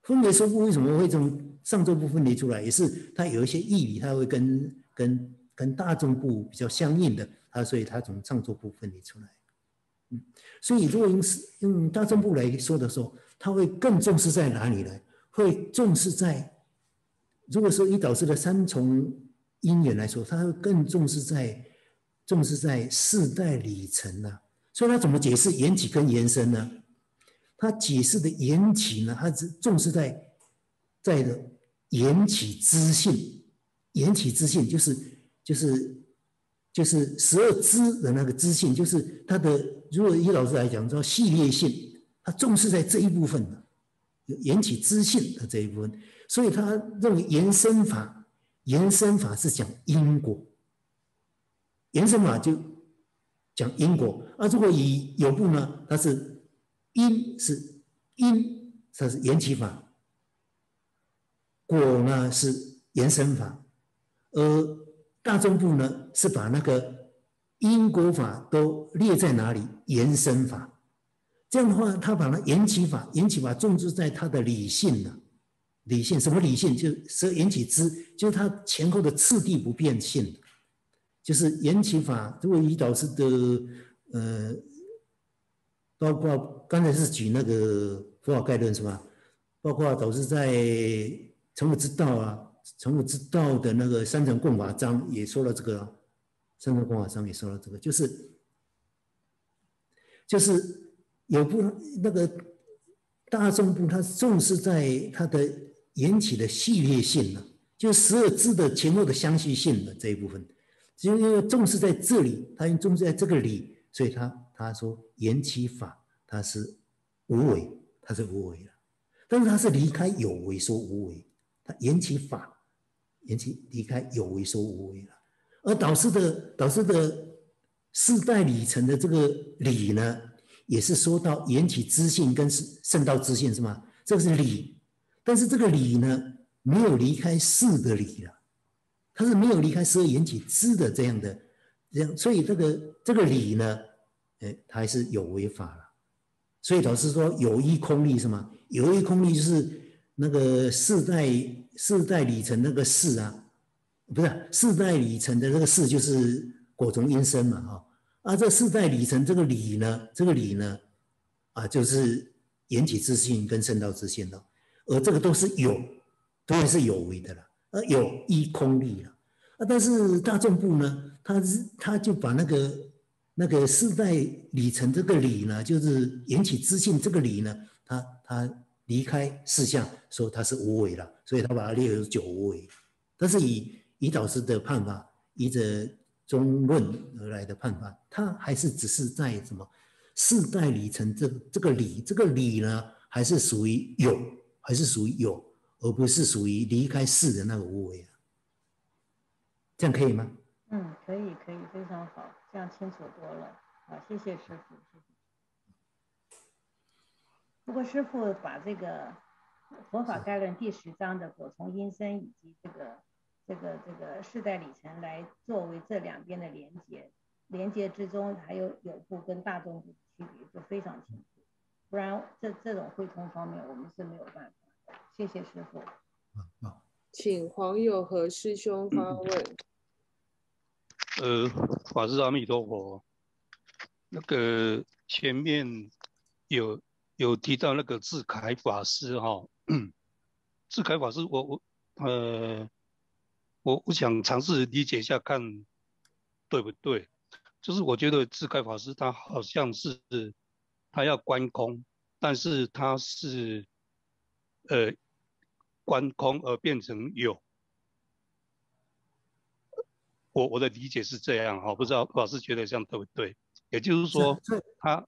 分别说部为什么会从上座部分离出来，也是它有一些义，它会跟跟跟大众部比较相应的，他所以他从上座部分离出来。嗯，所以如果用用大众部来说的时候。他会更重视在哪里呢？会重视在，如果说以导师的三重因缘来说，他会更重视在重视在世代里程呢。所以他怎么解释缘起跟延伸呢？他解释的缘起呢，他是重视在在的缘起知性，缘起知性就是就是就是十二支的那个知性，就是他的。如果以老师来讲，说系列性。他重视在这一部分的，引起知性的这一部分，所以他认为延伸法，延伸法是讲因果，延伸法就讲因果。而如果以有部呢，它是因是因，它是延起法，果呢是延伸法，而大众部呢是把那个因果法都列在哪里？延伸法。这样的话，他把那缘起法、缘起法重视在他的理性呢？理性什么理性？就是缘起之，就是他前后的次第不变性。就是缘起法，如果以导师的呃，包括刚才是举那个佛法概论是吧？包括导师在成佛之道啊，成佛之道的那个三层共法章也说了这个，三层共法章也说了这个，就是就是。有部那个大众部，它重视在它的缘起的系列性呢，就十二支的前后的相续性的这一部分，就因为重视在这里，它因重视在这个里，所以他他说缘起法它是无为，它是无为的，但是它是离开有为说无为，它缘起法缘起离开有为说无为了，而导师的导师的世代里程的这个理呢？也是说到缘起知性跟圣道知性是吗？这个是理，但是这个理呢，没有离开事的理了，它是没有离开十二缘起知的这样的这样，所以这个这个理呢，哎，它还是有违法了。所以老师说有一空力是吗？有一空力就是那个世代世代里程那个事啊，不是世代里程的那个事就是果从因生嘛，哈。啊，这四代里程这个理呢，这个理呢，啊，就是缘起之性跟圣道之性的，而这个都是有，都是有为的了，而有一空力了，啊，但是大众部呢，他是他就把那个那个四代里程这个理呢，就是缘起之性这个理呢，他他离开事项，说它是无为了，所以他把它列为九无为，但是以以导师的判法，依着。中论而来的判断，它还是只是在什么世代里程这这个理，这个理呢，还是属于有，还是属于有，而不是属于离开世的那个无为啊？这样可以吗？嗯，可以，可以，非常好，这样清楚多了。好，谢谢师傅。不过师傅把这个佛法概论第十章的果从因生以及这个这个这个世代里程来作为这两边的连接，连接之中还有有部跟大众部的区别就非常清楚。不然这这种汇通方面我们是没有办法。谢谢师傅。好，请黄友和师兄发问。呃，法师阿弥陀佛。那个前面有有提到那个智凯法师哈，智凯法师，我我呃，我我想尝试理解一下看对不对？就是我觉得智凯法师他好像是他要观空，但是他是呃观空而变成有。我我的理解是这样哈，不知道老师觉得这样对不对？也就是说，他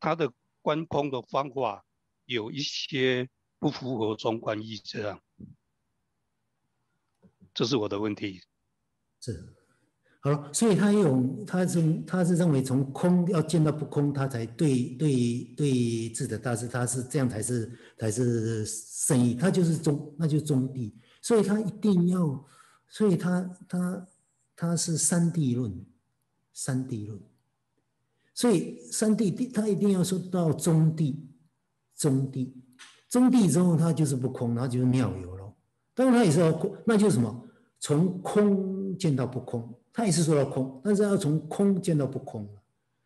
他的观空的方法有一些不符合中观意，这样，这是我的问题。是，好了，所以他用他是他是认为从空要见到不空，他才对对对智的大师，他是这样才是才是圣意，他就是中，那就中地，所以他一定要。所以他他他是三地论，三地论，所以三地地他一定要说到中地，中地，中地之后他就是不空，他就是妙有了。当然他也是要空，那就是什么？从空见到不空，他也是说到空，但是要从空见到不空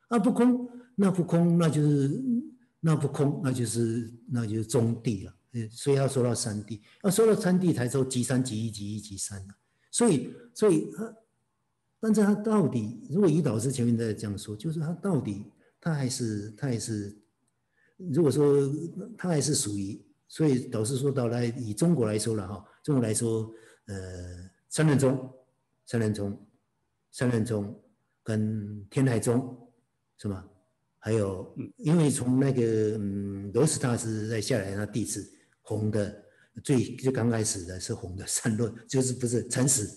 啊，不空那不空那就是那不空那就是那就是中地了。所以要说到三地，要说到三地才说即三即一即一即三了。所以，所以他，但是他到底，如果以导师前面在这样说，就是他到底，他还是，他还是，如果说他还是属于，所以导师说到来，以中国来说了哈，中国来说，呃，三论宗，三论宗，三论宗跟天台宗，是吗？还有，因为从那个嗯，罗什大师再下来，那弟子红的。最就刚开始的是红的三论，就是不是诚实，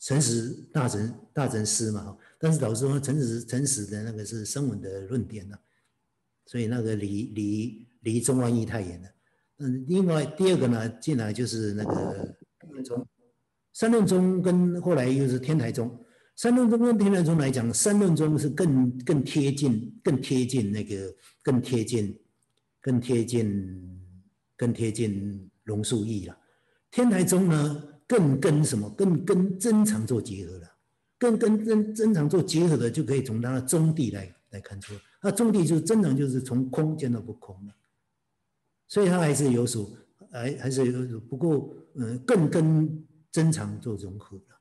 诚实大成大成师嘛。但是老师说诚实诚实的那个是声闻的论点呢，所以那个离离离中观义太远了。嗯，另外第二个呢，进来就是那个三论宗，三论宗跟后来又是天台宗，三论宗跟天台宗来讲，三论宗是更更贴近更贴近那个更贴近更贴近更贴近。龙树义了，天台宗呢更跟什么？更跟真常做结合了，更跟真真常做结合的，就可以从它的中地来来看出，那中地就是真常，就是从空见到不空的，所以它还是有所，还还是有所，不过嗯，更跟真常做融合了，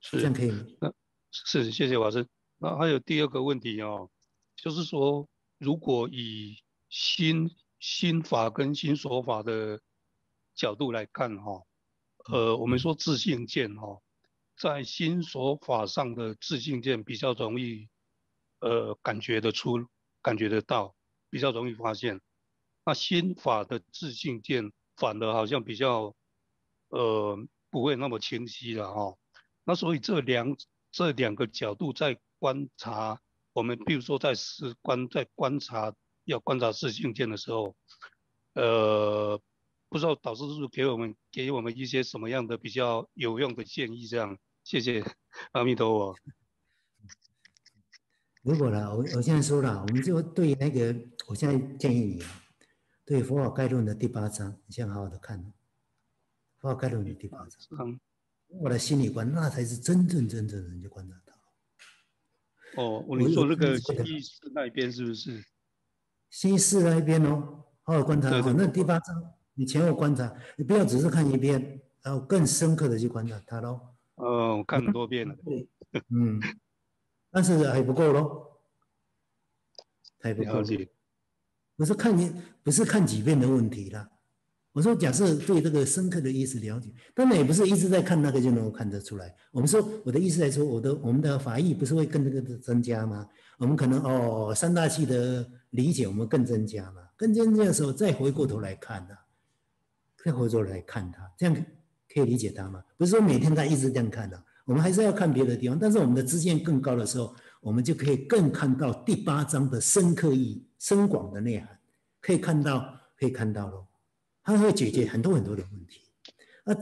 是这样可以吗？是，谢谢老师。那还有第二个问题哦，就是说，如果以新新法跟新说法的。角度来看哈，呃，我们说自信见哈，在心所法上的自信见比较容易，呃，感觉得出，感觉得到，比较容易发现。那心法的自信见反而好像比较，呃，不会那么清晰了哈。那所以这两这两个角度在观察，我们比如说在视观在观察要观察自信见的时候，呃。不知道导师是不是给我们给我们一些什么样的比较有用的建议？这样，谢谢阿弥陀佛。如果呢，我我现在说了，我们就对那个，我现在建议你啊，对《佛法概论》的第八章，你先好好的看《佛法概论》的第八章。嗯。我的心理观，那才是真正真正人就观察到。哦，你说那个新意识那一边是不是？新意识那一边哦，好好观察。那第八章。你前后观察，你不要只是看一遍，然后更深刻的去观察它喽。哦，我看很多遍了。对，嗯，但是还不够喽，还不够。我说看你，不是看几遍的问题啦。我说，假设对这个深刻的意思了解，当然也不是一直在看那个就能够看得出来。我们说，我的意思来说，我的我们的法义不是会更这个增加吗？我们可能哦，三大系的理解我们更增加嘛。更增加的时候再回过头来看它，再回过头来看它，这样可以理解它吗？不是说每天他一直这样看的，我们还是要看别的地方。但是我们的知见更高的时候，我们就可以更看到第八章的深刻意、深广的内涵，可以看到，可以看到喽。它会解决很多很多的问题。啊，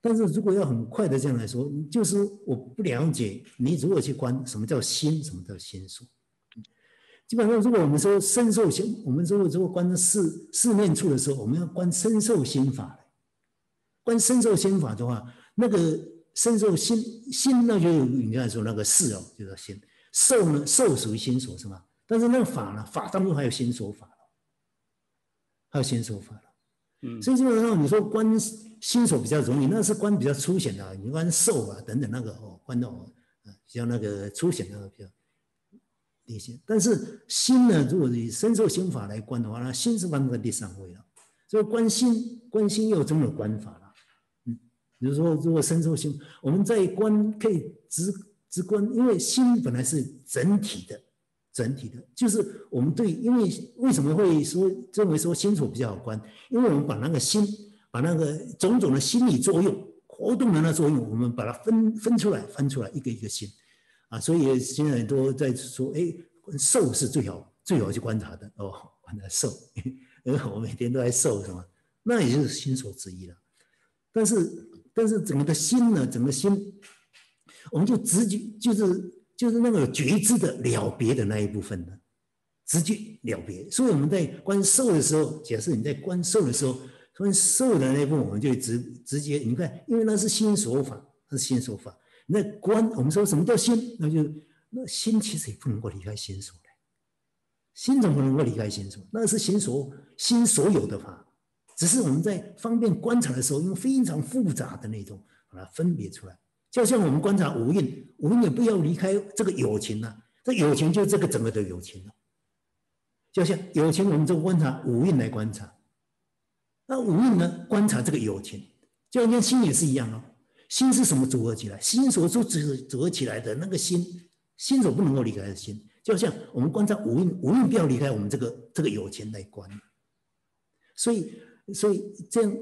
但是如果要很快的这样来说，就是我不了解你如何去观什么叫心，什么叫心所。基本上，如果我们说深受心，我们说如果观四四面处的时候，我们要观深受心法观深受心法的话，那个深受心心那就有你刚才说那个事哦，就是心受呢，受属于心所是吗？但是那个法呢，法当中还有心所法还有心所法了。嗯，所以基本上你说观心所比较容易，那是观比较粗显的，你观受啊等等那个哦，观到啊比较那个粗显那个比较。一些，但是心呢？如果以深受心法来观的话，那心是放在第三位了。所以观心，观心又怎么观法了？嗯，比如说，如果深受心，我们在观可以直直观，因为心本来是整体的，整体的，就是我们对，因为为什么会说认为说心所比较好观？因为我们把那个心，把那个种种的心理作用、活动的那作用，我们把它分分出来，分出来一个一个心。啊，所以现在很多在说，哎，受是最好最好去观察的哦，观察受，因为我每天都在受，什么？那也就是心所之一了。但是，但是整个的心呢，整个心，我们就直觉就是就是那个觉知的了别的那一部分呢，直觉了别。所以我们在观受的时候，假设你在观受的时候，观受的那一部分，我们就直直接，你看，因为那是心所法，是心所法。那观，我们说什么叫心？那就那心其实也不能够离开心所的，心怎么能够离开心所？那是心所心所有的法，只是我们在方便观察的时候，用非常复杂的那种把它分别出来。就像我们观察五蕴，五蕴也不要离开这个有情啊，这有情就这个整个的有情了。就像有情，我们就观察五蕴来观察，那五蕴呢，观察这个有情，就像心也是一样哦。心是什么组合起来？心所组组组合起来的那个心，心所不能够离开的心，就像我们观察五蕴，五蕴不要离开我们这个这个有情来观。所以，所以这样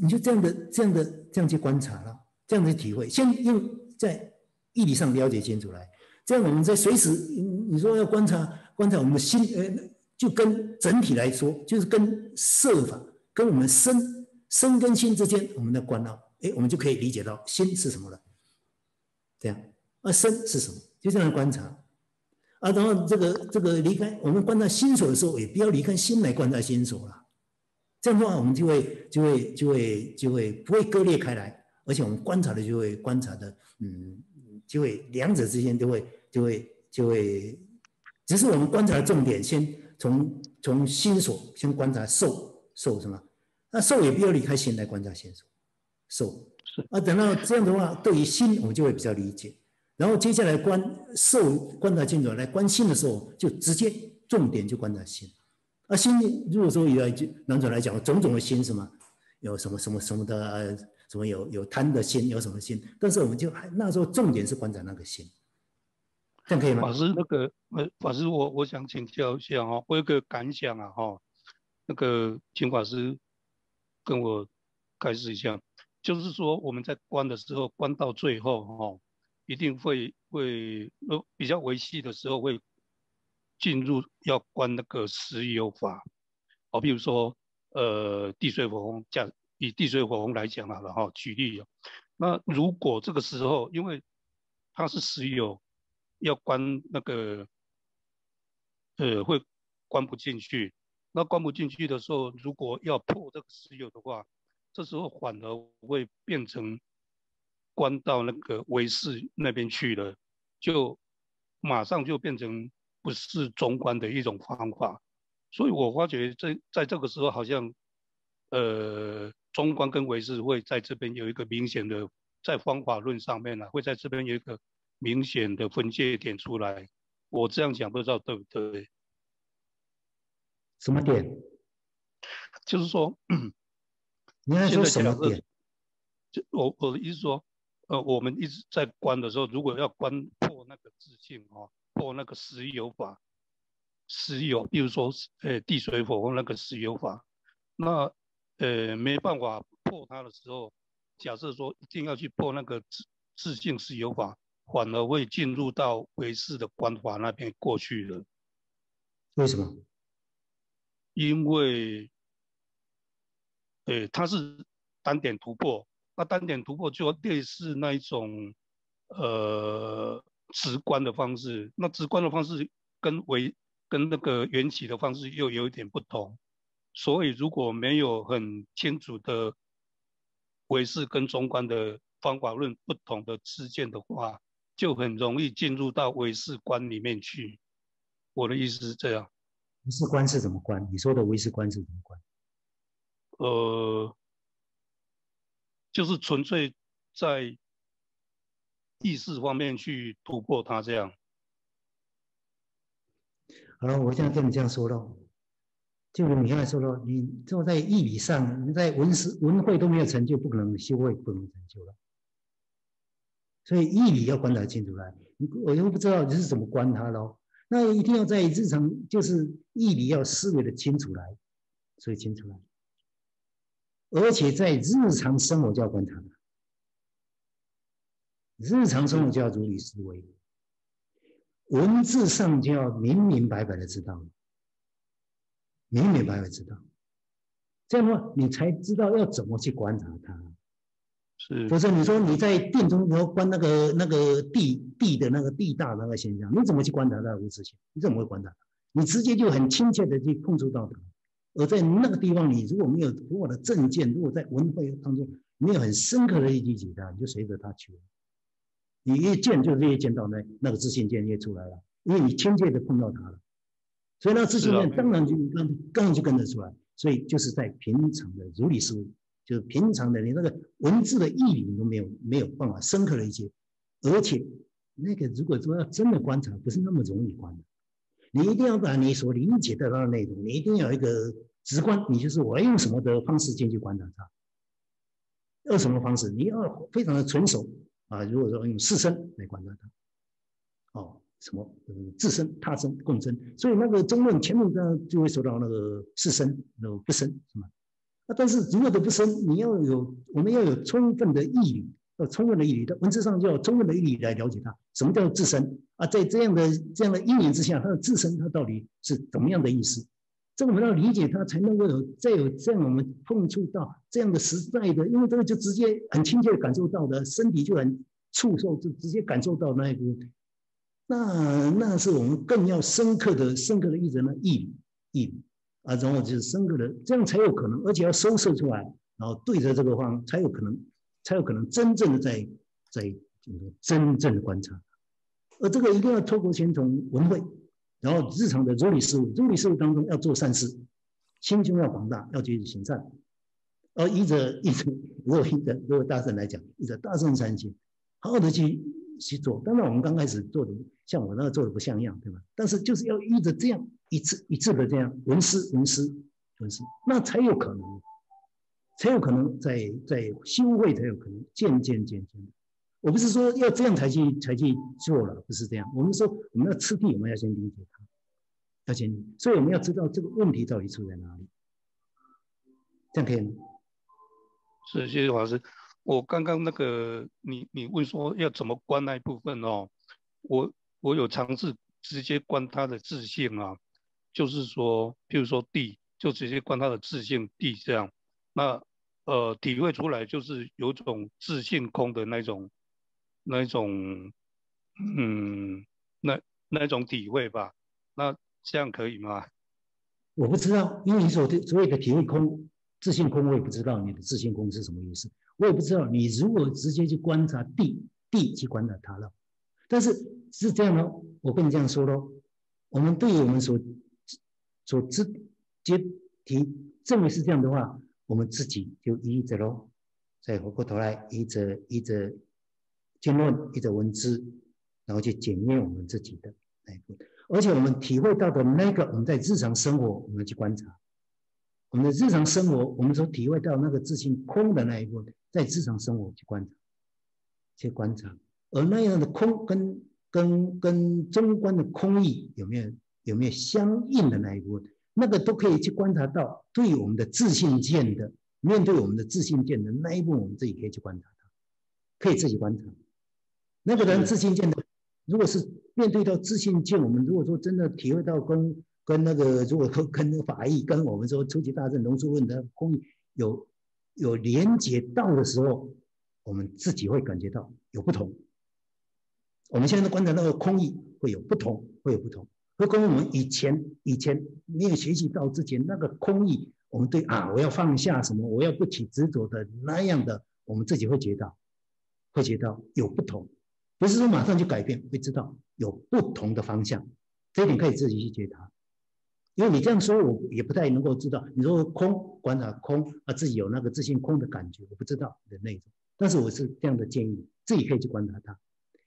你就这样的这样的这样去观察了，这样的体会，先用在义理上了解清楚来，这样我们在随时你说要观察观察我们的心，呃，就跟整体来说，就是跟色法跟我们身身跟心之间，我们的观了。哎，我们就可以理解到心是什么了。这样，而身是什么？就这样观察。啊，然后这个这个离开我们观察心所的时候，也不要离开心来观察心所了。这样的话，我们就会就会就会就会不会割裂开来，而且我们观察的就会观察的，嗯，就会两者之间都会就会就会，只是我们观察的重点，先从从心所先观察受受什么？那受也不要离开心来观察心所。受是啊，等到这样的话，对于心我们就会比较理解。然后接下来观受观察清楚来观心的时候，就直接重点就观察心。啊，心如果说以来就两种来讲，种种的心什么，有什么什么什么的，呃，什么有有贪的心，有什么心？但是我们就还那时候重点是观察那个心，这样可以吗？法师那个呃，法师我我想请教一下哈，我有个感想啊哈，那个请法师跟我开示一下。就是说，我们在关的时候，关到最后，哈，一定会会呃比较维系的时候，会进入要关那个石油法，哦，比如说，呃，地水火风，讲以地水火风来讲好了，哈，举例啊，那如果这个时候，因为它是石油，要关那个，呃，会关不进去，那关不进去的时候，如果要破这个石油的话，这时候反而会变成关到那个维氏那边去了，就马上就变成不是中观的一种方法，所以我发觉在在这个时候好像，呃，中观跟维氏会在这边有一个明显的在方法论上面呢，会在这边有一个明显的分界点出来。我这样讲不知道对不对？什么点？就是说。你在说什么点？就我我的意思说，呃，我们一直在关的时候，如果要关破那个自信哦，破那个石油法，实有，比如说呃地水火风那个实有法，那呃没办法破它的时候，假设说一定要去破那个自自性实有法，反而会进入到唯识的观法那边过去了。为什么？因为，呃，它是单点突破，那单点突破就类似那一种，呃，直观的方式。那直观的方式跟唯跟那个缘起的方式又有一点不同，所以如果没有很清楚的唯识跟中观的方法论不同的知见的话，就很容易进入到唯识观里面去。我的意思是这样，唯识观是怎么观？你说的唯识观是怎么观？呃，就是纯粹在意识方面去突破它，这样。好了，我现在跟你这样说了，就如你刚才说了，你坐在义理上，你在文思文会都没有成就，不可能修会不能成就了。所以义理要观察清楚来，我又不知道你是怎么观它喽。那一定要在日常，就是义理要思维的清楚来，所以清楚来，而且在日常生活就要观察日常生活就要如理思维，文字上就要明明白白的知道，明明白白知道，这样的话你才知道要怎么去观察它。是，不是你说你在殿中你要观那个那个地地的那个地大那个现象，你怎么去观察它的无自性？你怎么会观察？你直接就很亲切的去碰触到它。而在那个地方，你如果没有足够的证件，如果在文会当中没有很深刻的理解它，你就随着它去。你越见就越见到那那个自信见越出来了，因为你亲切的碰到它了，所以那自信见当然就当然就跟着出来。所以就是在平常的如理思维。就是平常的，你那个文字的意义你都没有没有办法深刻的一些，而且那个如果说要真的观察，不是那么容易观的。你一定要把你所理解的那个内容，你一定要一个直观，你就是我要用什么的方式进去观察它，用什么方式？你要非常的纯熟啊！如果说用四身来观察它，哦，什么嗯，自身、他身、共生，所以那个中论前面呢就会说到那个四身、那个不生，是吗？啊，但是如果都不生，你要有，我们要有充分的义，要充分的义理，在文字上就要充分的义理来了解它。什么叫自身啊？在这样的这样的因缘之下，它的自身它到底是怎么样的意思？这个我们要理解它，才能够有再有这样我们碰触到这样的实在的，因为这个就直接很亲切的感受到的，身体就很触受，就直接感受到那一个，那那是我们更要深刻的、深刻的一层的义理义。啊，然后就是深刻的，这样才有可能，而且要收摄出来，然后对着这个方，才有可能，才有可能真正的在在真正的观察。而这个一定要透过先从文会，然后日常的如理事务，如理事务当中要做善事，心胸要广大，要去行善。而依着依着，如果依着如果大圣来讲，依着大圣三心，好好的去去做。当然我们刚开始做的，像我那个做的不像样，对吧？但是就是要依着这样。一次一次的这样文思文思文思，那才有可能，才有可能在在修会才有可能渐渐渐渐的。我不是说要这样才去才去做了，不是这样。我们说我们要吃地，我们要先理解它，要先，所以我们要知道这个问题到底出在哪里。这样可以吗？是，谢谢老师。我刚刚那个你你问说要怎么关那一部分哦，我我有尝试直接关他的自信啊。就是说，譬如说地，就直接关他的自信地这样，那呃体会出来就是有种自信空的那种，那种，嗯，那那种体会吧。那这样可以吗？我不知道，因为你所所谓的体会空、自信空，我也不知道你的自信空是什么意思。我也不知道你如果直接去观察地，地去观察它了。但是是这样的，我跟你这样说喽，我们对于我们所所直接提认为是这样的话，我们自己就依着喽，再回过头来依着依着经论，依着文字，然后去检验我们自己的那一部分。而且我们体会到的那个，我们在日常生活，我们去观察我们的日常生活，我们所体会到那个自信空的那一部分，在日常生活去观察，去观察。而那样的空跟跟跟中观的空义有没有？有没有相应的那一部分，那个都可以去观察到，对我们的自信见的，面对我们的自信见的那一部分，我们自己可以去观察它，可以自己观察。那个人自信见的，如果是面对到自信见，我们如果说真的体会到跟跟那个，如果说跟那个法义，跟我们说初级大正龙树论的空有有连接到的时候，我们自己会感觉到有不同。我们现在观察那个空意会有不同，会有不同，会跟我们以前以前没有学习到之前那个空意，我们对啊，我要放下什么，我要不起执着的那样的，我们自己会觉得，会觉得有不同，不是说马上就改变，会知道有不同的方向，这一点可以自己去觉察。因为你这样说，我也不太能够知道。你说空观察空啊，自己有那个自信空的感觉，我不知道的那种。但是我是这样的建议，自己可以去观察它。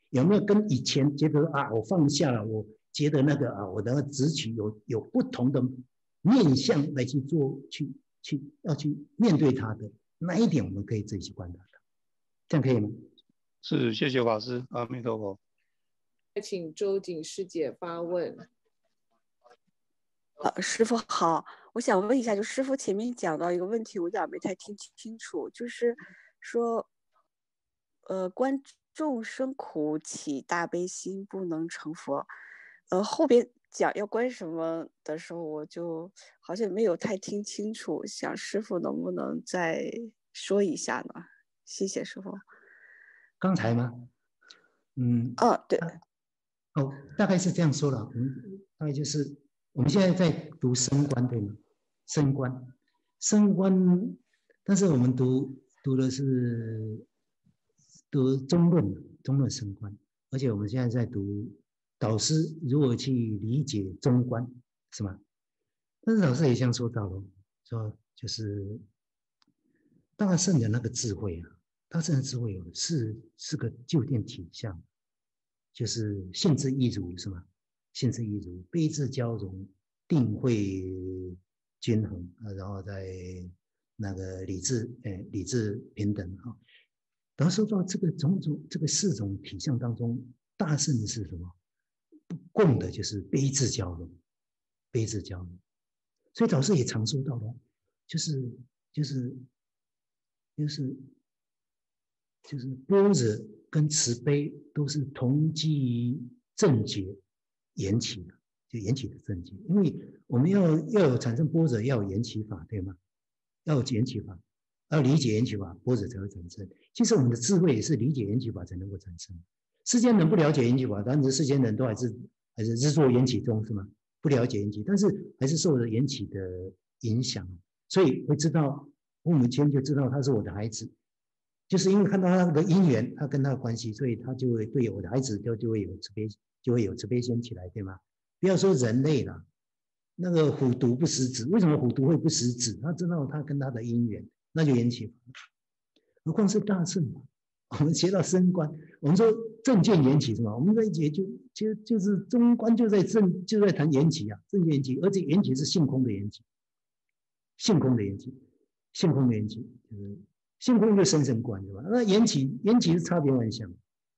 有没有跟以前觉得啊，我放下了，我觉得那个啊，我的直取有有不同的面向来去做，去去要去面对它的那一点，我们可以自己去观察它，这样可以吗？是，谢谢法师，阿弥陀佛。请周景师姐发问。呃，师傅好，我想问一下，就师傅前面讲到一个问题，我有点没太听清楚，就是说，呃，观。众生苦，起大悲心，不能成佛。呃，后边讲要关什么的时候，我就好像没有太听清楚，想师傅能不能再说一下呢？谢谢师傅。刚才吗？嗯。哦，对。哦，大概是这样说了。嗯，大概就是我们现在在读升官，对吗？升官，升官，但是我们读读的是。读中论，中论升官，而且我们现在在读导师如何去理解中观，是吗？但是老师也这样说到了，说就是大圣的那个智慧啊，大圣的智慧有是是个就定体相，就是性质一如，是吗？性质一如，悲智交融，定慧均衡啊，然后再那个理智，哎，理智平等啊。然后说到这个种种这个四种体相当中，大圣是什么？共的就是悲智交融，悲智交融。所以导师也常说到了，就是就是就是就是波折跟慈悲都是同基于正觉缘起的，就缘起的正觉。因为我们要要有产生波折，要有缘起法，对吗？要有缘起法。要理解缘起法，波折才会产生。其实我们的智慧也是理解缘起法才能够产生。世间人不了解缘起法，当然世间人都还是还是日作缘起中，是吗？不了解缘起，但是还是受了缘起的影响，所以会知道父母亲就知道他是我的孩子，就是因为看到他的因缘，他跟他的关系，所以他就会对我的孩子就就会有慈悲，就会有慈悲心起来，对吗？不要说人类了，那个虎毒不食子，为什么虎毒会不食子？他知道他跟他的因缘。那就缘起，何况是大圣嘛？我们学到升观，我们说正见缘起是吗？我们在一节就就就是中观就在正就在谈缘起啊，正缘起，而且缘起是性空的缘起，性空的缘起，性空的缘起，就是性空就生生观是吧？那缘起缘起是差别万象，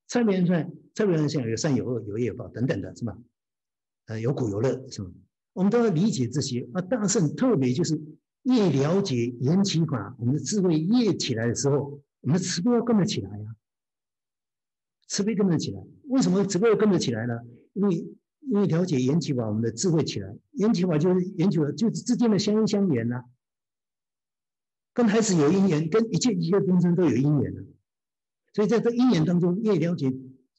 差别万象，差别万象有善有恶有业有报等等的是吧？呃，有苦有乐是吧？我们都要理解这些啊。大圣特别就是。越了解缘起法，我们的智慧越起来的时候，我们的慈悲要跟着起来呀。慈悲跟着起来，为什么慈悲要跟着起来呢？因为因为了解缘起法，我们的智慧起来。缘起法就是缘起法，就是之间的相因相缘呐。跟孩子有因缘，跟一切一切众生都有因缘的。所以在这因缘当中，越了解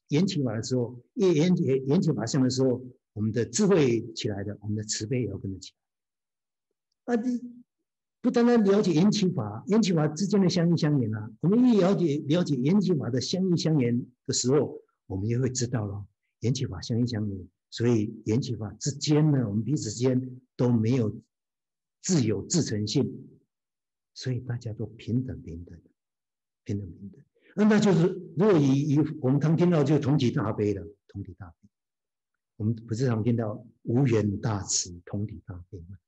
缘起法的时候，越缘解缘起法相的时候，我们的智慧起来的，我们的慈悲也要跟着起来。啊，不单单了解缘起法，缘起法之间的相应相缘啊，我们越了解了解缘起法的相应相缘的时候，我们就会知道了缘起法相应相缘。所以缘起法之间呢，我们彼此之间都没有自有自成性，所以大家都平等平等，平等平等。那那就是如果以以我们常听到就同体大悲的同体大悲，我们不是常听到无缘大慈同体大悲吗？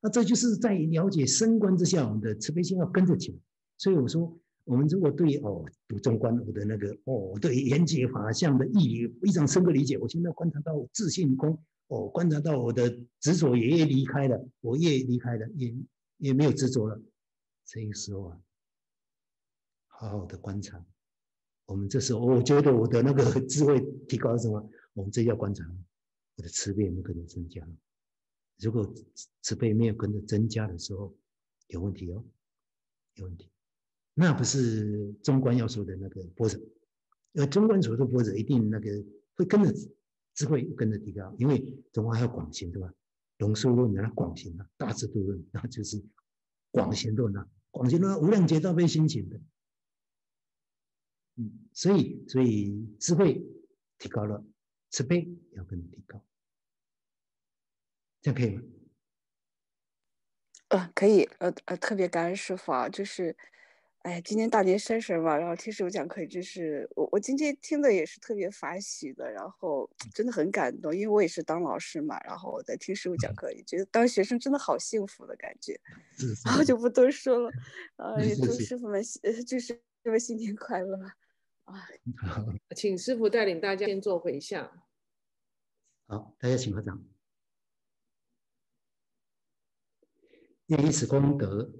那这就是在了解升观之下，我们的慈悲心要跟着起来。所以我说，我们如果对哦读中观，我的那个哦对缘起法相的意义非常深刻理解，我现在观察到自信空，哦，观察到我的执着也越离开了，我越离开了，也也没有执着了。这个时候啊，好好的观察。我们这时候，我觉得我的那个智慧提高了什么？我们这要观察，我的慈悲有没有跟着增加？如果慈悲没有跟着增加的时候，有问题哦，有问题。那不是中观要说的那个波折，呃，中观所说的波折一定那个会跟着智慧跟着提高，因为中观还有广行，对吧？龙树论那广行啊，大智度论那就是广行论啊，广行论无量劫道被心行的，嗯，所以所以智慧提高了，慈悲要跟着提高，这样可以吗？呃，可以，呃呃，特别感恩师傅啊，就是。哎，今年大年三十嘛，然后听师傅讲课，就是我我今天听的也是特别法喜的，然后真的很感动，因为我也是当老师嘛，然后我在听师傅讲课，也觉得当学生真的好幸福的感觉，然后就不多说了，啊，也祝师傅们呃，就是师傅新年快乐啊！请师傅带领大家先做回向。好，大家请合掌，愿以此功德。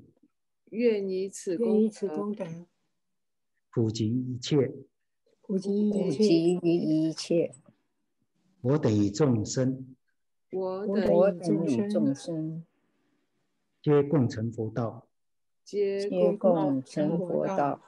愿以此功德普及一切，普及于一切，我等众生，我等众生，皆共成佛道，皆共成佛道。